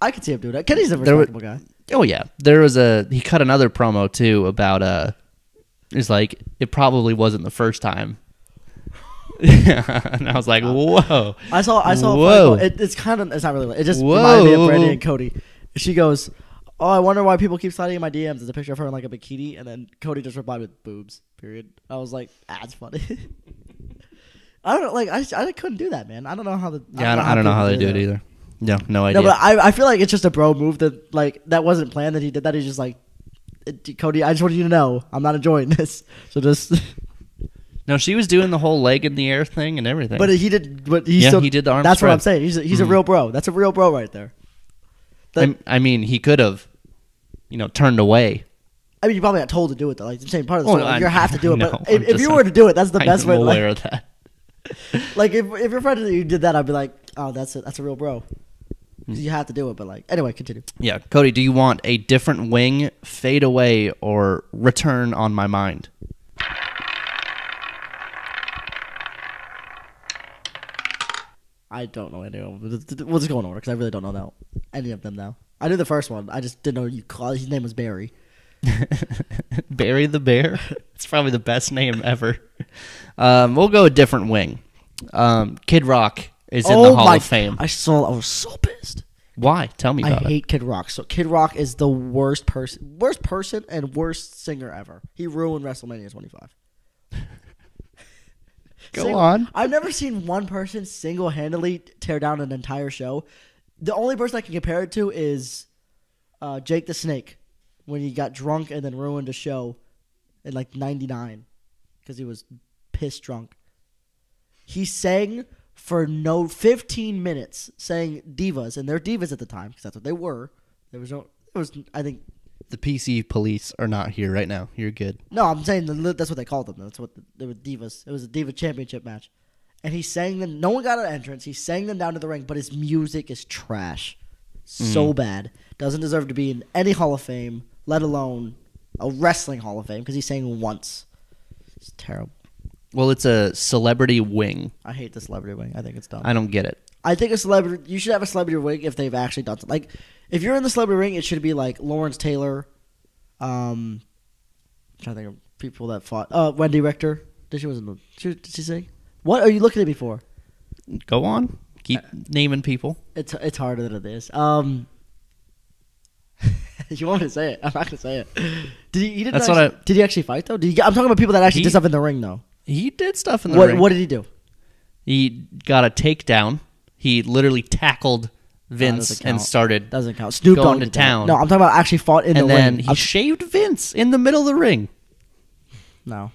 S4: I could see him doing that. Kenny's a
S5: There
S4: respectable guy.
S5: Oh yeah, there was a he cut another promo too about uh, it's like it probably wasn't the first time. and I was like, whoa.
S4: I saw, I saw. a
S5: Whoa.
S4: It, it's kind of, it's not really. It just reminded me of
S5: Whoa.
S4: Brandi and Cody. She goes, "Oh, I wonder why people keep sliding in my DMs." There's a picture of her in like a bikini, and then Cody just replied with boobs. Period. I was like, "That's funny." I don't know, like I, I couldn't do that, man. I don't know how the
S5: Yeah, I don't, I don't know how they do it either. No, no idea.
S4: No, but I, I feel like it's just a bro move that like that wasn't planned that he did that. He's just like, Cody, I just wanted you to know I'm not enjoying this. So just,
S5: no, she was doing the whole leg in the air thing and everything.
S4: but he did, but he
S5: Yeah,
S4: still
S5: he did the arm
S4: That's what I'm saying. He's a, he's a
S5: Mhm.
S4: real bro. That's a real bro right there. That-
S5: I, I mean, he could have, you know, turned away.
S4: I mean, you probably got told to do it though. Like the same part of the
S5: Oh,
S4: story. You have to do it.
S5: I know,
S4: but
S5: I'm
S4: if, if you were to do it, that's the best
S5: I'm
S4: way.
S5: aware
S4: Like,
S5: of that.
S4: like if if your friend you did that, I'd be like, oh, that's a, that's a real bro. 'Cause You have to do it, but like anyway, continue.
S5: Yeah, Cody, do you want a different wing, fade away, or return on my mind?
S4: I don't know any of them. We'll just go in order because I really don't know that any of them now. I knew the first one. I just didn't know you call his name was Barry.
S5: Barry the Bear. it's probably the best name ever. Um, we'll go a different wing. Um, Kid Rock is in
S4: oh
S5: the Hall
S4: my!
S5: of Fame.
S4: I saw. I was so pissed.
S5: Why? Tell me
S4: I
S5: about it.
S4: hate Kid Rock. So Kid Rock is the worst person, worst person, and worst singer ever. He ruined WrestleMania 25.
S5: Go
S4: Single-
S5: on.
S4: I've never seen one person single handedly tear down an entire show. The only person I can compare it to is uh, Jake the Snake when he got drunk and then ruined a show in like '99 because he was piss drunk. He sang for no 15 minutes, saying divas, and they're divas at the time because that's what they were. There was no. It was. I think.
S5: The PC police are not here right now. You're good.
S4: No, I'm saying the, that's what they called them. That's what the, they were divas. It was a diva championship match, and he sang them. No one got an entrance. He sang them down to the ring, but his music is trash, so
S5: Mm.
S4: bad. Doesn't deserve to be in any Hall of Fame, let alone a wrestling Hall of Fame, because he sang once. It's terrible.
S5: Well, it's a celebrity wing.
S4: I hate the celebrity wing. I think it's dumb.
S5: I don't get it.
S4: I think a celebrity. You should have a celebrity wing if they've actually done something. Like, if you're in the celebrity ring, it should be like Lawrence Taylor. Um, I'm trying to think of people that fought. Uh, Wendy Richter. Did she was in the? She, did she sing? What are you looking at me for?
S5: Go on. Keep naming people.
S4: It's it's harder than it is. Um, you want me to say it? I'm not gonna say it. Did he? he didn't
S5: That's what
S4: actually,
S5: I-
S4: Did he actually fight though? Did he? I'm talking about people that actually
S5: He-
S4: did stuff in the ring though.
S5: He did stuff in the
S4: What
S5: ring.
S4: What did he do?
S5: He got a takedown. He literally tackled Vince and started,
S4: Doesn't count. Snoop
S5: Going to town.
S4: No, I'm talking about actually fought in
S5: and
S4: the
S5: then
S4: ring.
S5: he
S4: I'm-
S5: shaved Vince in the middle of the ring.
S4: No,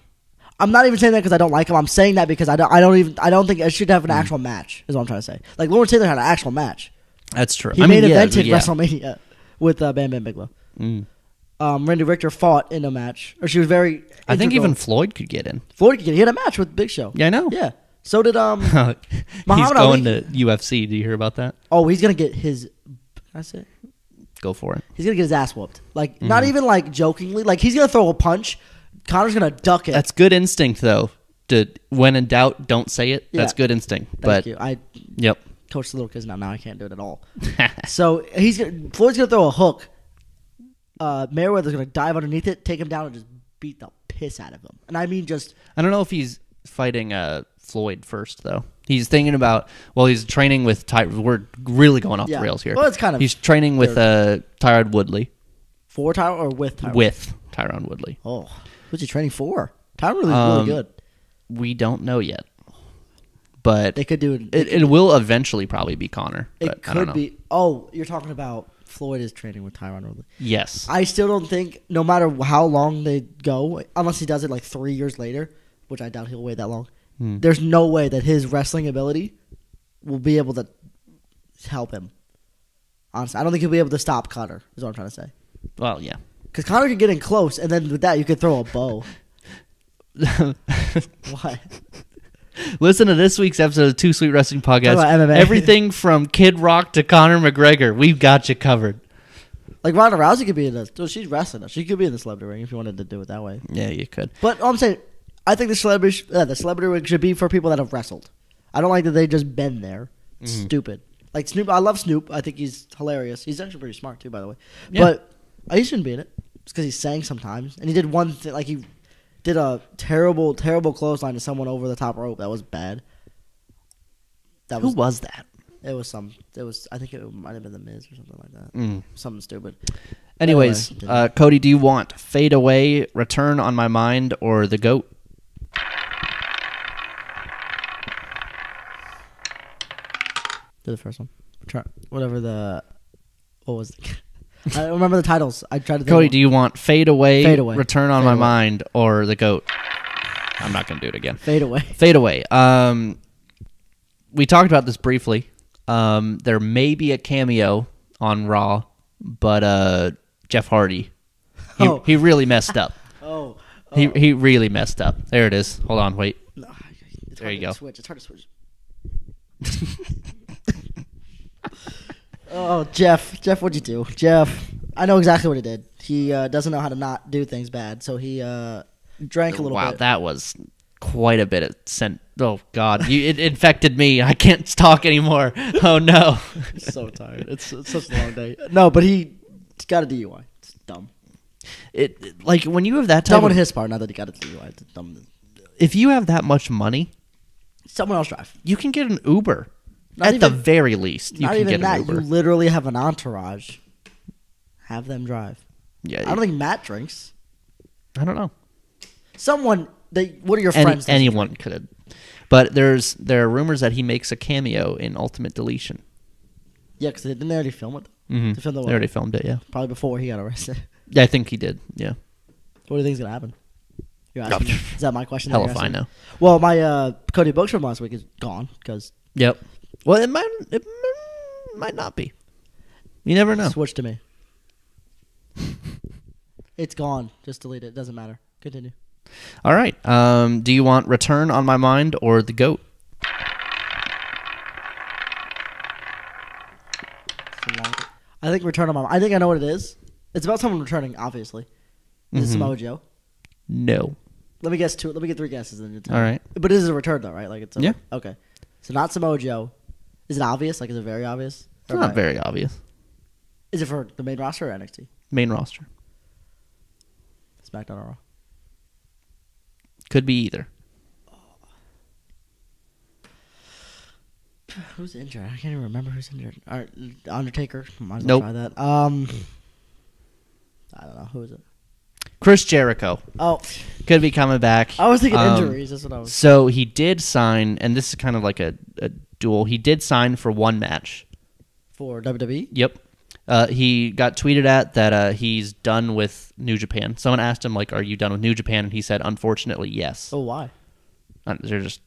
S4: I'm not even saying that because I don't like him. I'm saying that because I don't. I don't even. I don't think it should have an actual match. Is what I'm trying to say. Like Lawrence Taylor had an actual match.
S5: That's true.
S4: He
S5: I
S4: main
S5: mean, yeah,
S4: evented
S5: yeah.
S4: WrestleMania with uh, Bam Bam Bigelow.
S5: Mm.
S4: Um, Randy Richter fought in a match, or she was very.
S5: I think even Floyd could get in.
S4: Floyd could get in. he had a match with Big Show.
S5: Yeah, I know.
S4: Yeah. So did um.
S5: He's going
S4: Ali-
S5: to UFC. Do you hear about that?
S4: oh, he's gonna get his. That's it.
S5: Go for it.
S4: He's gonna get his ass whooped. Like not
S5: Mm-hmm.
S4: even like jokingly. Like he's gonna throw a punch. Conor's gonna duck it.
S5: That's good instinct, though. To when in doubt, don't say it. That's good instinct.
S4: Thank
S5: but
S4: you. I
S5: yep.
S4: coach the little kids now. Now I can't do it at all. so he's gonna, Floyd's gonna throw a hook. Uh, Mayweather's gonna dive underneath it, take him down, and just beat the piss out of him. And I mean, just
S5: I don't know if he's fighting uh, Floyd first though. He's thinking about well, he's training with Ty. We're really going off
S4: Yeah.
S5: the rails here.
S4: Well, it's kind of-
S5: he's training with uh, Tyron Woodley
S4: for Tyron or with Tyron.
S5: with Tyron Woodley.
S4: oh, who's he training for? Tyron really
S5: Um,
S4: really good.
S5: We don't know yet, but
S4: They could do it.
S5: it, it will eventually probably be Conor.
S4: it
S5: but I don't
S4: could be. Oh, you're talking about Floyd is training with Tyron Woodley.
S5: Yes.
S4: I still don't think, no matter how long they go, unless he does it like three years later, which I doubt he'll wait that long.
S5: Hmm.
S4: There's no way that his wrestling ability will be able to help him. Honestly, I don't think he'll be able to stop Conor. Is what I'm trying to say.
S5: well, yeah.
S4: Because Conor could get in close, and then with that, you could throw a bow. what?
S5: Listen to this week's episode of Too Sweet Wrestling Podcast.
S4: Talk about MMA.
S5: Everything from Kid Rock to Conor McGregor, we've got you covered.
S4: Like Ronda Rousey could be in this. So she's wrestling. She could be in the celebrity ring if you wanted to do it that way.
S5: Yeah, you could.
S4: But I'm saying, I think the celebrity, sh- uh, the celebrity ring should be for people that have wrestled. I don't like that they just been there.
S5: Mm-hmm.
S4: Stupid. Like Snoop, I love Snoop. I think he's hilarious. He's actually pretty smart too, by the way.
S5: Yeah.
S4: But he shouldn't be in it. It's because he sang sometimes, and he did one thing. Like he did a terrible, terrible clothesline to someone over the top rope. That was bad. That was
S5: Who
S4: was.
S5: that?
S4: It was some. It was. I think it might have been the Miz or something like that.
S5: Mm.
S4: Something stupid.
S5: Anyways,
S4: Anyway,
S5: uh, Cody, do you want Fade Away, Return on My Mind, or The Goat?
S4: Do the first one. Try whatever the. What was? The, I don't remember the titles. I tried to. think
S5: Cody, do you want Fade Away,
S4: Fade Away.
S5: Return on
S4: Fade
S5: My
S4: Away.
S5: Mind, or The Goat? I'm not going to do it again.
S4: fade away?
S5: Fade Away. Um, we talked about this briefly. Um, there may be a cameo on Raw, but uh, Jeff Hardy, he,
S4: Oh.
S5: he really messed up.
S4: Oh,
S5: He he really messed up. There it is. Hold on, wait.
S4: no, it's hard
S5: you
S4: to
S5: go.
S4: Switch. It's hard to switch. oh, Jeff. Jeff, what'd you do, Jeff? I know exactly what he did. He uh, doesn't know how to not do things bad, so he uh, drank a little
S5: Wow,
S4: bit.
S5: that was quite a bit of sent. Oh God, you it infected me. I can't talk anymore. Oh no.
S4: so tired. It's, it's such a long day. No, but he got a DUI. It's dumb.
S5: It it- like when you have that type
S4: Dumb on
S5: of,
S4: his part. Not that he got a DUI. It's dumb.
S5: if you have that much money,
S4: Someone else drive.
S5: you can get an Uber.
S4: Not
S5: At the very least, you
S4: Not
S5: can
S4: even
S5: get
S4: that.
S5: an Uber.
S4: You literally have an entourage. Have them drive.
S5: yeah,
S4: I don't think Matt drinks.
S5: I don't know.
S4: Someone. They. What are your
S5: Any,
S4: friends?
S5: anyone could have. But there's there are rumors that he makes a cameo in Ultimate Deletion.
S4: Yeah, because they didn't they already film it?
S5: Mm-hmm.
S4: They filmed the
S5: They already filmed it. Yeah,
S4: Probably before he got arrested.
S5: yeah, I think he did. Yeah,
S4: what do you think's gonna happen? You're asking me? Is that my question?
S5: hell if I know.
S4: Well, my uh, Cody Books from last week is gone because
S5: Yep. Well, it might it might not be. You never know.
S4: Switch to me. it's gone. Just delete it. Doesn't matter. Continue.
S5: All right. Um, do you want Return on My Mind or The Goat?
S4: I think Return on My Mind. I think I know what it is. It's about someone returning, obviously. Is
S5: mm-hmm.
S4: it Samoa Joe?
S5: No.
S4: Let me guess two. Let me get three guesses. Then
S5: All right.
S4: But it is a return though, right? Like it's a,
S5: yeah.
S4: Okay. So not Samoa Joe. Is it obvious? Like is it very obvious?
S5: It's not
S4: not?
S5: very obvious.
S4: Is it for the main roster or NXT?
S5: Main roster.
S4: SmackDown or Raw?
S5: Could be either.
S4: Who's injured? I can't even remember who's injured. All right, Undertaker. Might as well
S5: Nope.
S4: try that. Um, I don't know who is it.
S5: Chris Jericho
S4: Oh,
S5: could be coming back.
S4: I was thinking
S5: Um,
S4: injuries. That's what I was.
S5: So he did sign, and this is kind of like a, a duel. He did sign for one match.
S4: For WWE.
S5: Yep. Uh, he got tweeted at that uh, he's done with New Japan. Someone asked him like, "Are you done with New Japan?" And he said, "Unfortunately, yes."
S4: Oh, why?
S5: Uh, They're just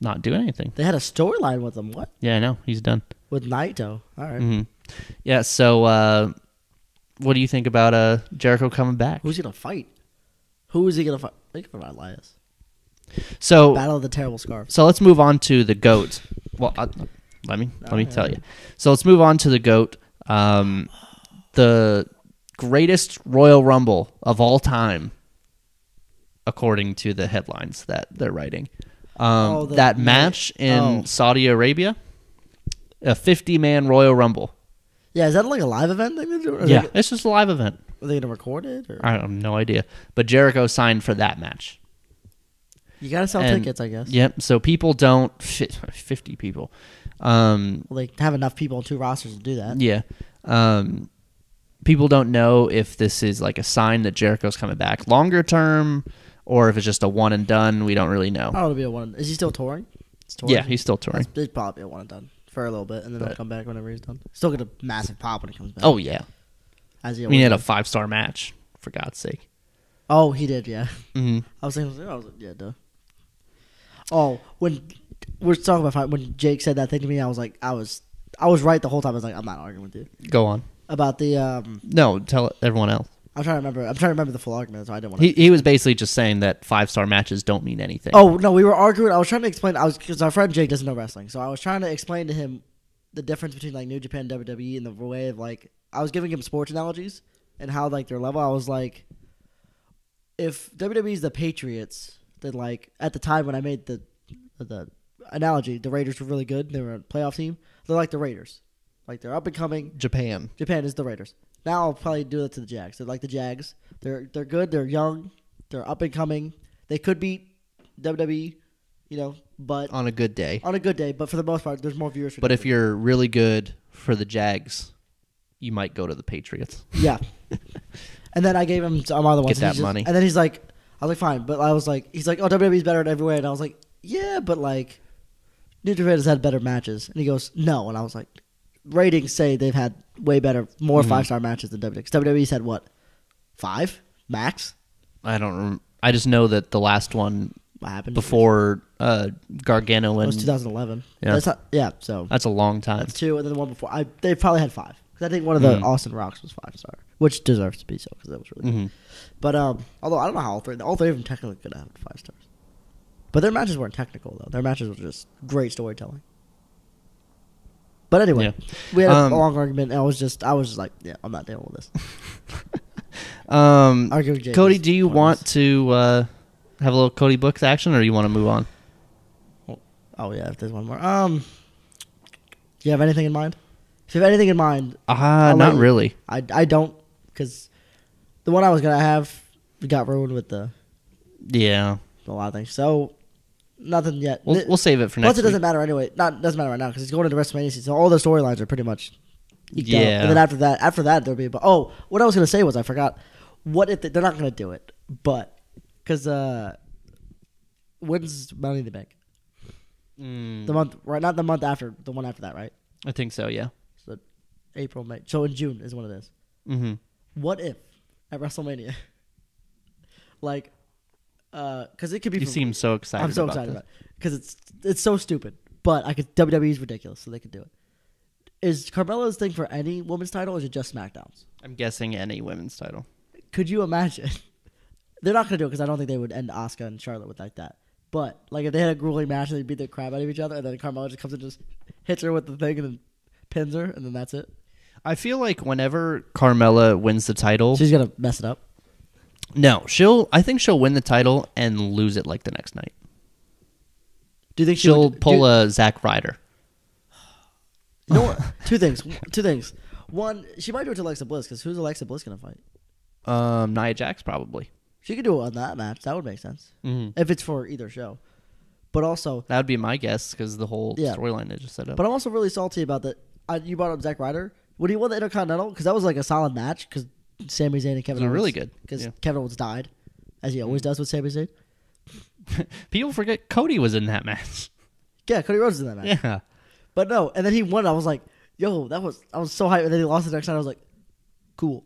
S5: not doing anything.
S4: They had a storyline with them. What?
S5: Yeah, I know he's done.
S4: With Naito. All right.
S5: hmm Yeah. So, uh, what do you think about uh, Jericho coming back?
S4: Who's he gonna fight? Who is he gonna fight? Think fight Elias.
S5: So,
S4: Battle of the Terrible Scarf.
S5: So let's move on to the goat. Well, I, let me let me tell you. So let's move on to the goat. Um, the greatest Royal Rumble of all time, according to the headlines that they're writing. Um,
S4: Oh, the-
S5: that match in
S4: oh.
S5: Saudi Arabia, a fifty-man Royal Rumble.
S4: Yeah, is that like a live event thing they're doing?
S5: Yeah,
S4: They,
S5: it's just a live event.
S4: are they gonna record it? Or?
S5: I have no idea, but Jericho signed for that match.
S4: You gotta sell
S5: And-
S4: tickets, I guess.
S5: Yep. So people don't fit fifty people. Um,
S4: Well, they have enough people on two rosters to do that.
S5: Yeah. Um, people don't know if this is like a sign that Jericho's coming back longer term or if it's just a one and done. We don't really know.
S4: Oh, it'll be a one. Is he still touring? Touring?
S5: yeah, he's still touring.
S4: That's, it's probably a one and done for a little bit, and then he'll come back whenever he's done. Still get a massive pop when he comes back.
S5: Oh, yeah.
S4: as he
S5: I mean, he had a five star match, for God's sake.
S4: Oh, he did. Yeah.
S5: Mm-hmm.
S4: I was thinking. I was like, yeah, duh. Oh, when we're talking about fight, when Jake said that thing to me, I was like, I was, I was right the whole time. I was like, I'm not arguing with you
S5: Go on.
S4: about the. um
S5: No, tell everyone else.
S4: I'm trying to remember. I'm trying to remember the full argument, so I didn't want to.
S5: He, he was basically just saying that five star matches don't mean anything.
S4: Oh no, we were arguing. I was trying to explain. I was because our friend Jake doesn't know wrestling, so I was trying to explain to him the difference between like New Japan, WWE, and the way of like I was giving him sports analogies and how like their level. I was like, if WWE is the Patriots, then like at the time when I made the the analogy, the Raiders were really good. They were a playoff team. They're like the Raiders, like they're up and coming.
S5: Japan.
S4: Japan is the Raiders. Now I'll probably do that to the Jags. They're like the Jags. They're they're good. They're young. They're up and coming. They could beat WWE, you know, but
S5: On a good day.
S4: on a good day. But for the most part, there's more viewers. For
S5: But if you're really good for the Jags, you might go to the Patriots.
S4: yeah, and then I gave him some other ones.
S5: Get that
S4: just-
S5: money.
S4: And then he's like, I was like, fine. But I was like, he's like, oh, WWE's better in every way. And I was like, yeah, but like, New Japan has had better matches. And he goes, no. And I was like, ratings say they've had way better, more
S5: Mhm.
S4: five star matches than WWE. WWE's had what, five max?
S5: I don't. Rem- I just know that the last one
S4: What happened
S5: before uh, Gargano
S4: It
S5: and
S4: was 2011.
S5: Yeah.
S4: That's not, yeah. So
S5: that's a long time.
S4: that's two, and then the one before. I they probably had five. 'Cause I think one of the
S5: Mhm.
S4: Austin Rocks was five star, which deserves to be so because that was really.
S5: hmm
S4: good. But um, although I don't know how all three, all three of them technically could have five stars, but their matches weren't technical though. Their matches were just great storytelling. But anyway,
S5: Yeah.
S4: we had a
S5: Um,
S4: long argument. And I was just, I was just like, yeah, I'm not dealing with this.
S5: Um, Cody, do you
S4: pointless.
S5: want to uh, have a little Cody Books action, or do you want to move on?
S4: Oh yeah, if there's one more. Um, do you have anything in mind? If you have anything in mind,
S5: Ah,
S4: I'll
S5: not
S4: you-
S5: really.
S4: I, I don't because the one I was gonna have got ruined with the
S5: Yeah,
S4: a lot of things. So nothing yet.
S5: we'll, we'll save it for
S4: Plus,
S5: next.
S4: it doesn't
S5: week.
S4: matter anyway. Not doesn't matter right now because it's going into WrestleMania season. So all the storylines are pretty much eked out.
S5: Yeah.
S4: And then after that, after that, there'll be. But oh, what I was gonna say was I forgot. What if they, they're not gonna do it? But because uh, when's Money in the Bank?
S5: Mm,
S4: The month right? Not the month after. The one after that, right?
S5: I think so. Yeah.
S4: April, May. So in June is when it is.
S5: hmm
S4: What if at WrestleMania, like, because it could be.
S5: You seem so excited.
S4: I'm so
S5: about
S4: excited
S5: this.
S4: about it because it's it's so stupid. But I could WWE's ridiculous, so they could do it. Is Carmella's thing for any women's title, or is it just SmackDown's?
S5: I'm guessing any women's title.
S4: Could you imagine? They're not gonna do it because I don't think they would end Asuka and Charlotte with like that. But like if they had a grueling match and they beat the crap out of each other, and then Carmella just comes and just hits her with the thing and then pins her, and then that's it.
S5: I feel like whenever Carmella wins the title,
S4: She's gonna mess it up.
S5: no, she'll. I think she'll win the title and lose it like the next night.
S4: Do you think she
S5: She'll
S4: would,
S5: pull
S4: do,
S5: a Zack Ryder.
S4: You know what? Two things. Two things. One, she might do it to Alexa Bliss because who's Alexa Bliss gonna fight?
S5: Um, Nia Jax probably.
S4: She could do it on that match. That would make sense if it's for either show. But also,
S5: That would be my guess because the whole
S4: Yeah.
S5: storyline they just set up.
S4: but I'm also really salty about that. I, you brought up Zack Ryder. When he won the Intercontinental, because that was like a solid match. Because Sami Zayn and Kevin Owens
S5: really good,
S4: Because
S5: yeah.
S4: Kevin Owens died, as he always mm. does with Sami Zayn.
S5: People forget Cody was in that match.
S4: Yeah, Cody Rhodes is in that match.
S5: Yeah.
S4: But no, and then he won. I was like, "Yo, that was I was so hyped." And then he lost the next night. I was like, "Cool."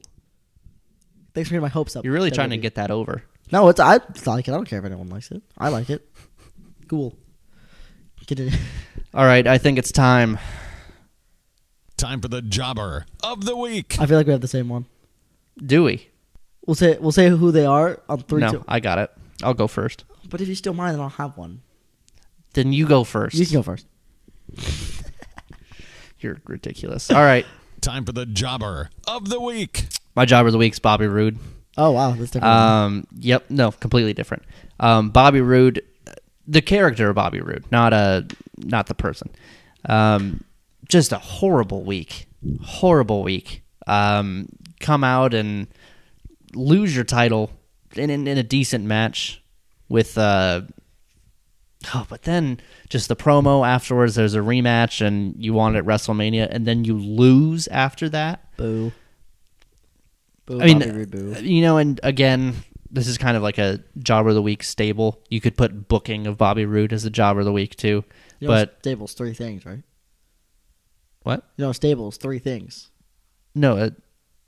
S4: Thanks for getting my hopes up.
S5: You're really trying to get that over.
S4: No, it's I like it. I don't care if anyone likes it. I like it. Cool. Get it.
S5: All right, I think it's time.
S3: Time for the jobber of the week.
S4: I feel like we have the same one.
S5: Do we?
S4: We'll say we'll say who they are on three.
S5: no,
S4: two.
S5: I got it. I'll go first.
S4: But if you steal mine, then I'll have one.
S5: Then you go first.
S4: You can go first.
S5: You're ridiculous. All right.
S3: Time for the jobber of the week.
S5: My jobber of the week's Bobby Roode.
S4: Oh wow, that's different.
S5: Um, yep, no, completely different. Um, Bobby Roode, the character of Bobby Roode, not a, not the person. Um, just a horrible week, horrible week. Um, come out and lose your title in in, in a decent match with uh. Oh, but then just the promo afterwards. There's a rematch, and you want it at WrestleMania, and then you lose after that.
S4: boo. Boo.
S5: I mean,
S4: boo.
S5: you know, and again, this is kind of like a job of the week stable. You could put booking of Bobby Roode as a job of the week too.
S4: You know,
S5: but
S4: stables three things, right?
S5: What?
S4: You know, stables three things.
S5: No, a,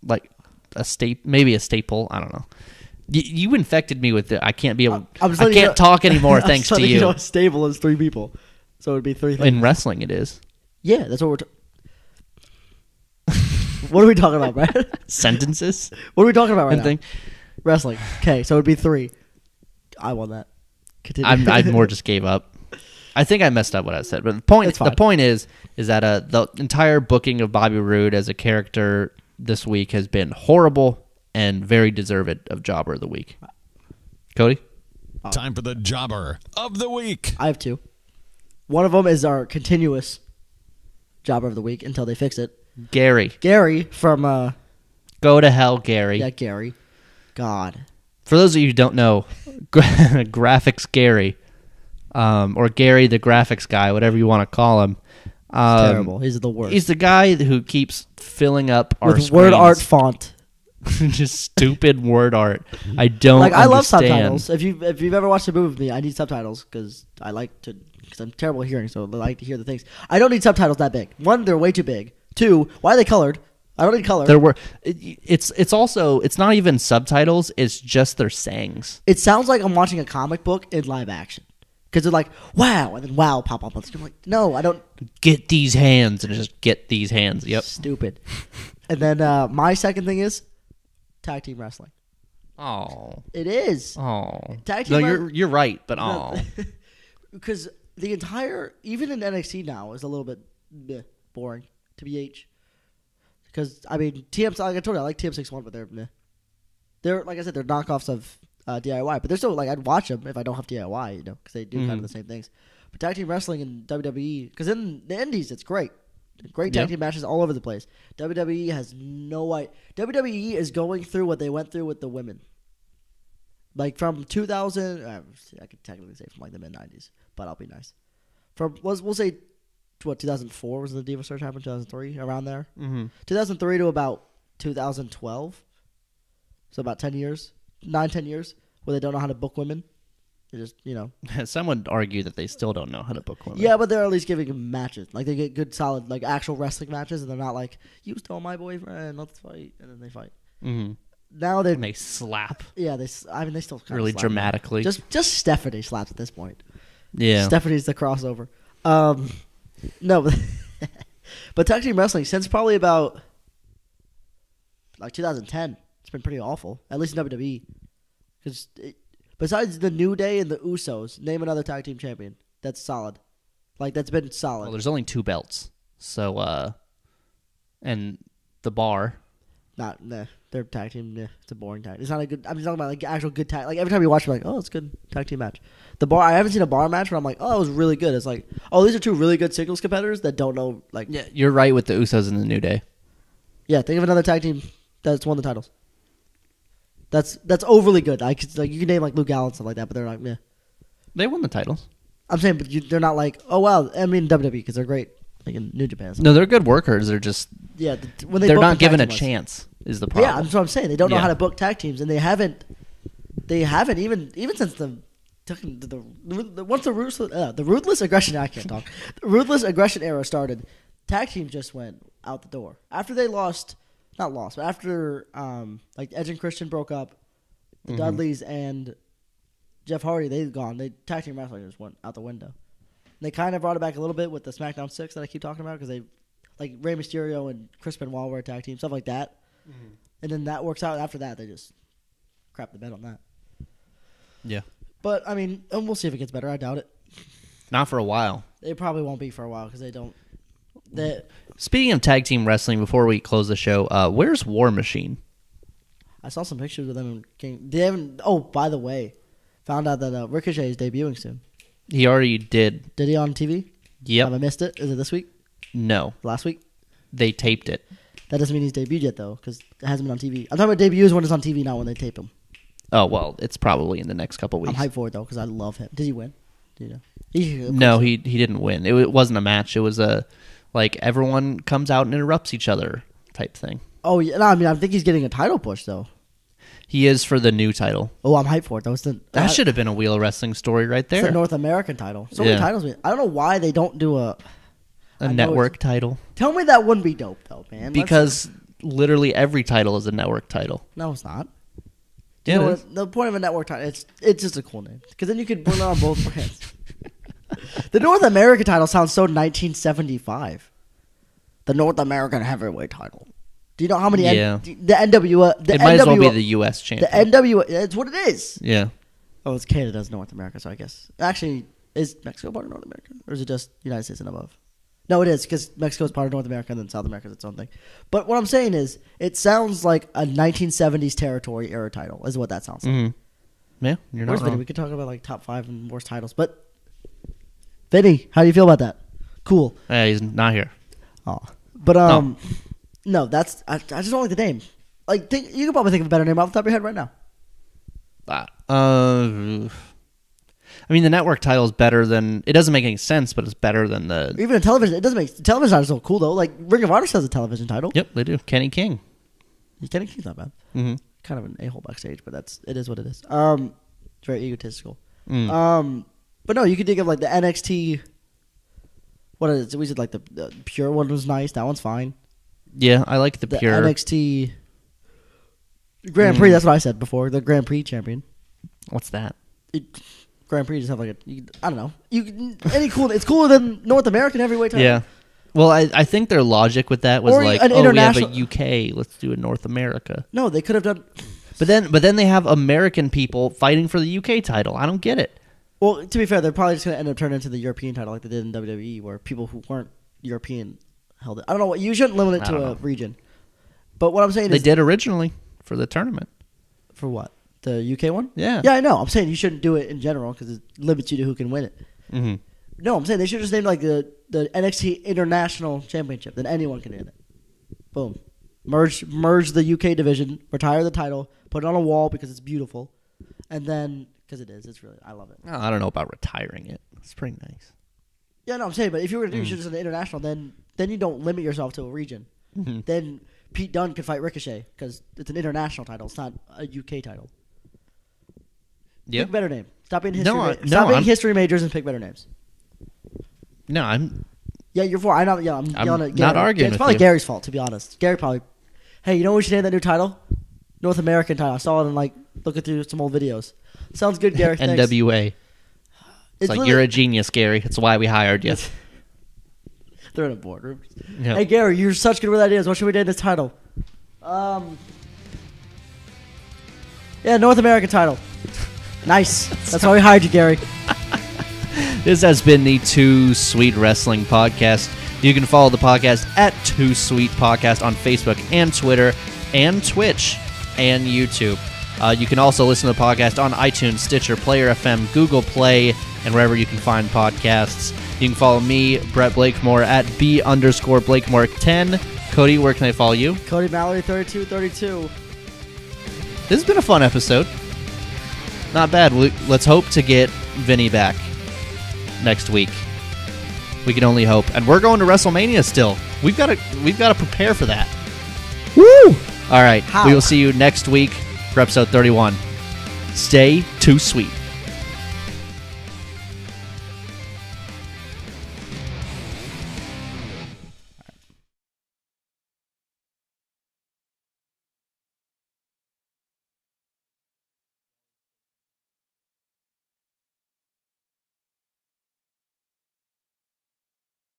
S5: like a state, maybe a staple. I don't know. You, you infected me with it. I can't be able.
S4: Just
S5: I can't
S4: know-
S5: talk anymore thanks to
S4: letting
S5: you.
S4: know a stable is three people, so it'd be three things.
S5: In wrestling, it is
S4: yeah, that's what we're. What are we talking about, Brad?
S5: sentences
S4: what are we talking about right
S5: and
S4: now? Wrestling. Okay, so it'd be three. I won that. Continue.
S5: I'm, I more just gave up. I think I messed up what I said, but the point the point is is that uh, the entire booking of Bobby Roode as a character this week has been horrible and very deserved of Jobber of the Week. Cody,
S3: Time for the jobber of the week.
S4: I have two. One of them is our continuous jobber of the week until they fix it.
S5: Gary,
S4: Gary from uh
S5: go to hell, Gary.
S4: yeah Gary. God.
S5: For those of you who don't know, graphics Gary, um, or Gary the graphics guy, whatever you want to call him. Um,
S4: Terrible. He's the worst.
S5: He's the guy who keeps filling up our
S4: With word
S5: screens.
S4: art font.
S5: just stupid word art. I don't
S4: like I love
S5: understand.
S4: subtitles. If you if you've ever watched a movie with me, I need subtitles because I like to because I'm terrible at hearing, so I like to hear the things. I don't need subtitles that big. One, they're way too big. Two, why are they colored? I don't need color.
S5: There were. It, it's it's also it's not even subtitles. It's just their sayings.
S4: it sounds like I'm watching a comic book in live action because they're like wow and then wow pop up on screen. I'm like no, I don't.
S5: Get these hands and just get these hands. Yep.
S4: Stupid. and then uh, my second thing is tag team wrestling.
S5: Oh.
S4: It is.
S5: Oh.
S4: Tag team.
S5: No,
S4: you're
S5: you're right, but oh.
S4: because the entire even in NXT now is a little bit meh, boring to be H. Because I mean TM like I told you I like TM61, but they're meh. they're like I said they're knockoffs of uh, DIY but they're still like I'd watch them if I don't have DIY you know because they do kind of the same things. But tag team wrestling and WWE because in the Indies it's great. Great tag team matches all over the place. WWE has no idea. WWE is going through what they went through with the women. Like from 2000, uh, I could technically say from like the mid 90s, but I'll be nice. From let's we'll say what 2004 was the Diva Search happened 2003 around there.
S5: Mhm.
S4: 2003 to about 2012, so about 10 years, nine 10 years where they don't know how to book women. They just you know
S5: Some would argue that they still don't know how to book women.
S4: yeah, but they're at least giving them matches. Like they get good, solid, like actual wrestling matches, and they're not like you stole my boyfriend, let's fight, and then they fight.
S5: Mm-hmm.
S4: Now they're
S5: And they slap
S4: yeah, they. s- I mean, they still kinda
S5: really
S4: slap.
S5: dramatically.
S4: Just just Stephanie slaps at this point.
S5: yeah.
S4: Stephanie's the crossover. Um, no, but, but tag team wrestling since probably about like 2010, it's been pretty awful. At least in WWE, because besides the New Day and the Usos, name another tag team champion that's solid. Like that's been solid.
S5: well, there's only two belts, so uh, and the bar.
S4: Not nah, their tag team. Nah, it's a boring tag. It's not a good. I'm just talking about like actual good tag. Like every time you watch, you're like, oh, it's a good tag team match. The bar. I haven't seen a bar match where I'm like, oh, it was really good. It's like, oh, these are two really good singles competitors that don't know. Like, yeah,
S5: Yeah, you're right with the Usos and the New Day.
S4: Yeah, think of another tag team that's won the titles. That's that's overly good. I could like you can name like Luke and stuff like that, but they're like, yeah.
S5: They won the titles.
S4: I'm saying, but you, they're not like, oh wow. I mean WWE because they're great, like in New Japan.
S5: No, they're good workers. They're just
S4: Yeah, the, when they
S5: they are not
S4: the
S5: given a
S4: team
S5: chance. Is the problem.
S4: Yeah, that's what I'm saying. They don't know
S5: Yeah.
S4: how to book tag teams, and they haven't. They haven't even even since the. The, the, the once the ruthless uh, the ruthless aggression I can't talk the ruthless aggression era started, tag teams just went out the door after they lost, not lost, but after um like Edge and Christian broke up, the
S5: Mm-hmm.
S4: Dudleys and Jeff Hardy they've gone. They tag team wrestling just went out the window. They kind of brought it back a little bit with the SmackDown Six that I keep talking about because they like Rey Mysterio and Chris Benoit were a tag team stuff like that and then that works out. After that, they just crap the bed on that.
S5: yeah,
S4: But I mean, and we'll see if it gets better. I doubt it.
S5: not for a while.
S4: It probably won't be for a while because they don't. They,
S5: Speaking of tag team wrestling, before we close the show, uh, where's War Machine?
S4: I saw some pictures of them. In King, they haven't. Oh, by the way, found out that uh, Ricochet is debuting soon.
S5: He already did.
S4: Did he on TV?
S5: Yep.
S4: Have I missed it? Is it this week?
S5: No,
S4: Last week?
S5: they taped it.
S4: That doesn't mean he's debuted yet though, because it hasn't been on TV. I'm talking about debuts when it's on TV, not when they tape him.
S5: Oh well, it's probably in the next couple weeks.
S4: I'm hyped for it though, because I love him. Did he win? Do you know? He, of
S5: No, he he didn't win. It, wa- it wasn't a match. It was a like everyone comes out and interrupts each other type thing.
S4: Oh yeah, no, I mean I think he's getting a title push though.
S5: He is for the new title.
S4: Oh, I'm hyped for it. That was the
S5: That
S4: I-
S5: should have been a wheel wrestling story right
S4: It's the
S5: there.
S4: North American title. So many titles. I don't know why they don't do a.
S5: A
S4: I
S5: network title
S4: Tell me that wouldn't be dope though, man. Let's-
S5: because literally every title is a network title.
S4: no, it's not.
S5: Yeah,
S4: You know
S5: it.
S4: The point of a network title, it's it's just a cool name because then you could put it on both brands. the North American title sounds so 1975. The North American Heavyweight title. Do you know how many? N-
S5: Yeah.
S4: the NWA. The
S5: it might as well be
S4: NWA
S5: the U.S. Champion. The.
S4: NWA. It's what it is.
S5: yeah,
S4: Oh, it's Canada's North America, so I guess actually is Mexico part of North America, or is it just United States and above? No, it is because Mexico is part of North America, and then South America is its own thing. But what I'm saying is, it sounds like a 1970s territory era title, is what that sounds like.
S5: hmm yeah. You're
S4: Where's
S5: not wrong.
S4: We could talk about like top five and worst titles, but Vinny, how do you feel about that? Cool.
S5: Yeah, he's not here.
S4: Oh, but um, no, that's I, I just don't like the name. Like, think, you can probably think of a better name off the top of your head right now.
S5: Uh, uh, I mean, the network title is better than. It doesn't make any sense, but it's better than the.
S4: Even a television, it doesn't make television title so cool though. Like Ring of Honor has a television title.
S5: Yep, they do. Kenny King.
S4: Kenny King's not bad.
S5: hmm
S4: Kind of an a hole backstage, but that's it is what it is. Um, it's very egotistical.
S5: Mm.
S4: Um, but no, you could think of like the NXT. What is it? We said like the, the pure one was nice. That one's fine.
S5: yeah, I like the,
S4: The
S5: pure.
S4: NXT Grand Prix.
S5: Mm.
S4: That's what I said before. The Grand Prix champion.
S5: What's that?
S4: It, Grand Prix just have like a. You, I don't know. You any cool? It's cooler than North American heavyweight title.
S5: Yeah. Well, I, I think their logic with that was
S4: Or
S5: like,
S4: an
S5: oh, we have a UK, let's do a North America.
S4: No, they could have done.
S5: But then, but then they have American people fighting for the UK title. I don't get it.
S4: Well, to be fair, they're probably just going to end up turning into the European title like they did in WWE, where people who weren't European held it. I don't know. what You shouldn't limit it
S5: I
S4: to a
S5: know.
S4: region. But what I'm saying
S5: They
S4: is,
S5: did originally for the tournament.
S4: for what the UK one?
S5: Yeah.
S4: Yeah, I know. I'm saying you shouldn't do it in general because it limits you to who can win it.
S5: hmm
S4: No, I'm saying they should just name like the the NXT International Championship. Then anyone can win it. Boom. Merge merge the UK division, retire the title, put it on a wall because it's beautiful, and then because it is, it's really I love it.
S5: I don't know about retiring it. It's pretty nice.
S4: Yeah, no, I'm saying, but if you were to do
S5: Mm.
S4: just an international, then then you don't limit yourself to a region.
S5: Mhm.
S4: Then Pete Dunne could fight Ricochet because it's an international title. It's not a UK title.
S5: Yeah.
S4: Pick better name. Stop being history.
S5: No,
S4: ma-
S5: I-
S4: stop being
S5: I'm-
S4: history majors and pick better names.
S5: No, I'm.
S4: Yeah, you're for. I know. Yeah, I'm,
S5: I'm
S4: yelling at
S5: not
S4: Gary.
S5: arguing
S4: It's
S5: with
S4: probably
S5: you.
S4: Gary's fault, to be honest. Gary probably. Hey, you know what we should name that new title? North American title. I saw it in like looking through some old videos. Sounds good, Gary. Thanks.
S5: NWA. It's, like you're a genius, Gary. That's why we hired you.
S4: They're in a boardroom.
S5: Yeah.
S4: Hey Gary, you're such good with ideas. What should we name this title? Um. Yeah, North American title. Nice. That's why we hired you, Gary.
S5: This has been the Too Sweet Wrestling Podcast. You can follow the podcast at Too Sweet Podcast on Facebook and Twitter and Twitch and YouTube. Uh, you can also listen to the podcast on iTunes, Stitcher, Player FM, Google Play, and wherever you can find podcasts. You can follow me, Brett Blakemore, at B underscore Blakemore 10. Cody, where can I follow you?
S4: Cody Mallory, 3232.
S5: This has been a fun episode. Not bad. We- Let's hope to get Vinny back next week. We can only hope. And we're going to WrestleMania still. We've got to we've got to prepare for that.
S4: Woo!
S5: All right.
S4: How?
S5: We will see you next week for episode 31. Stay too sweet.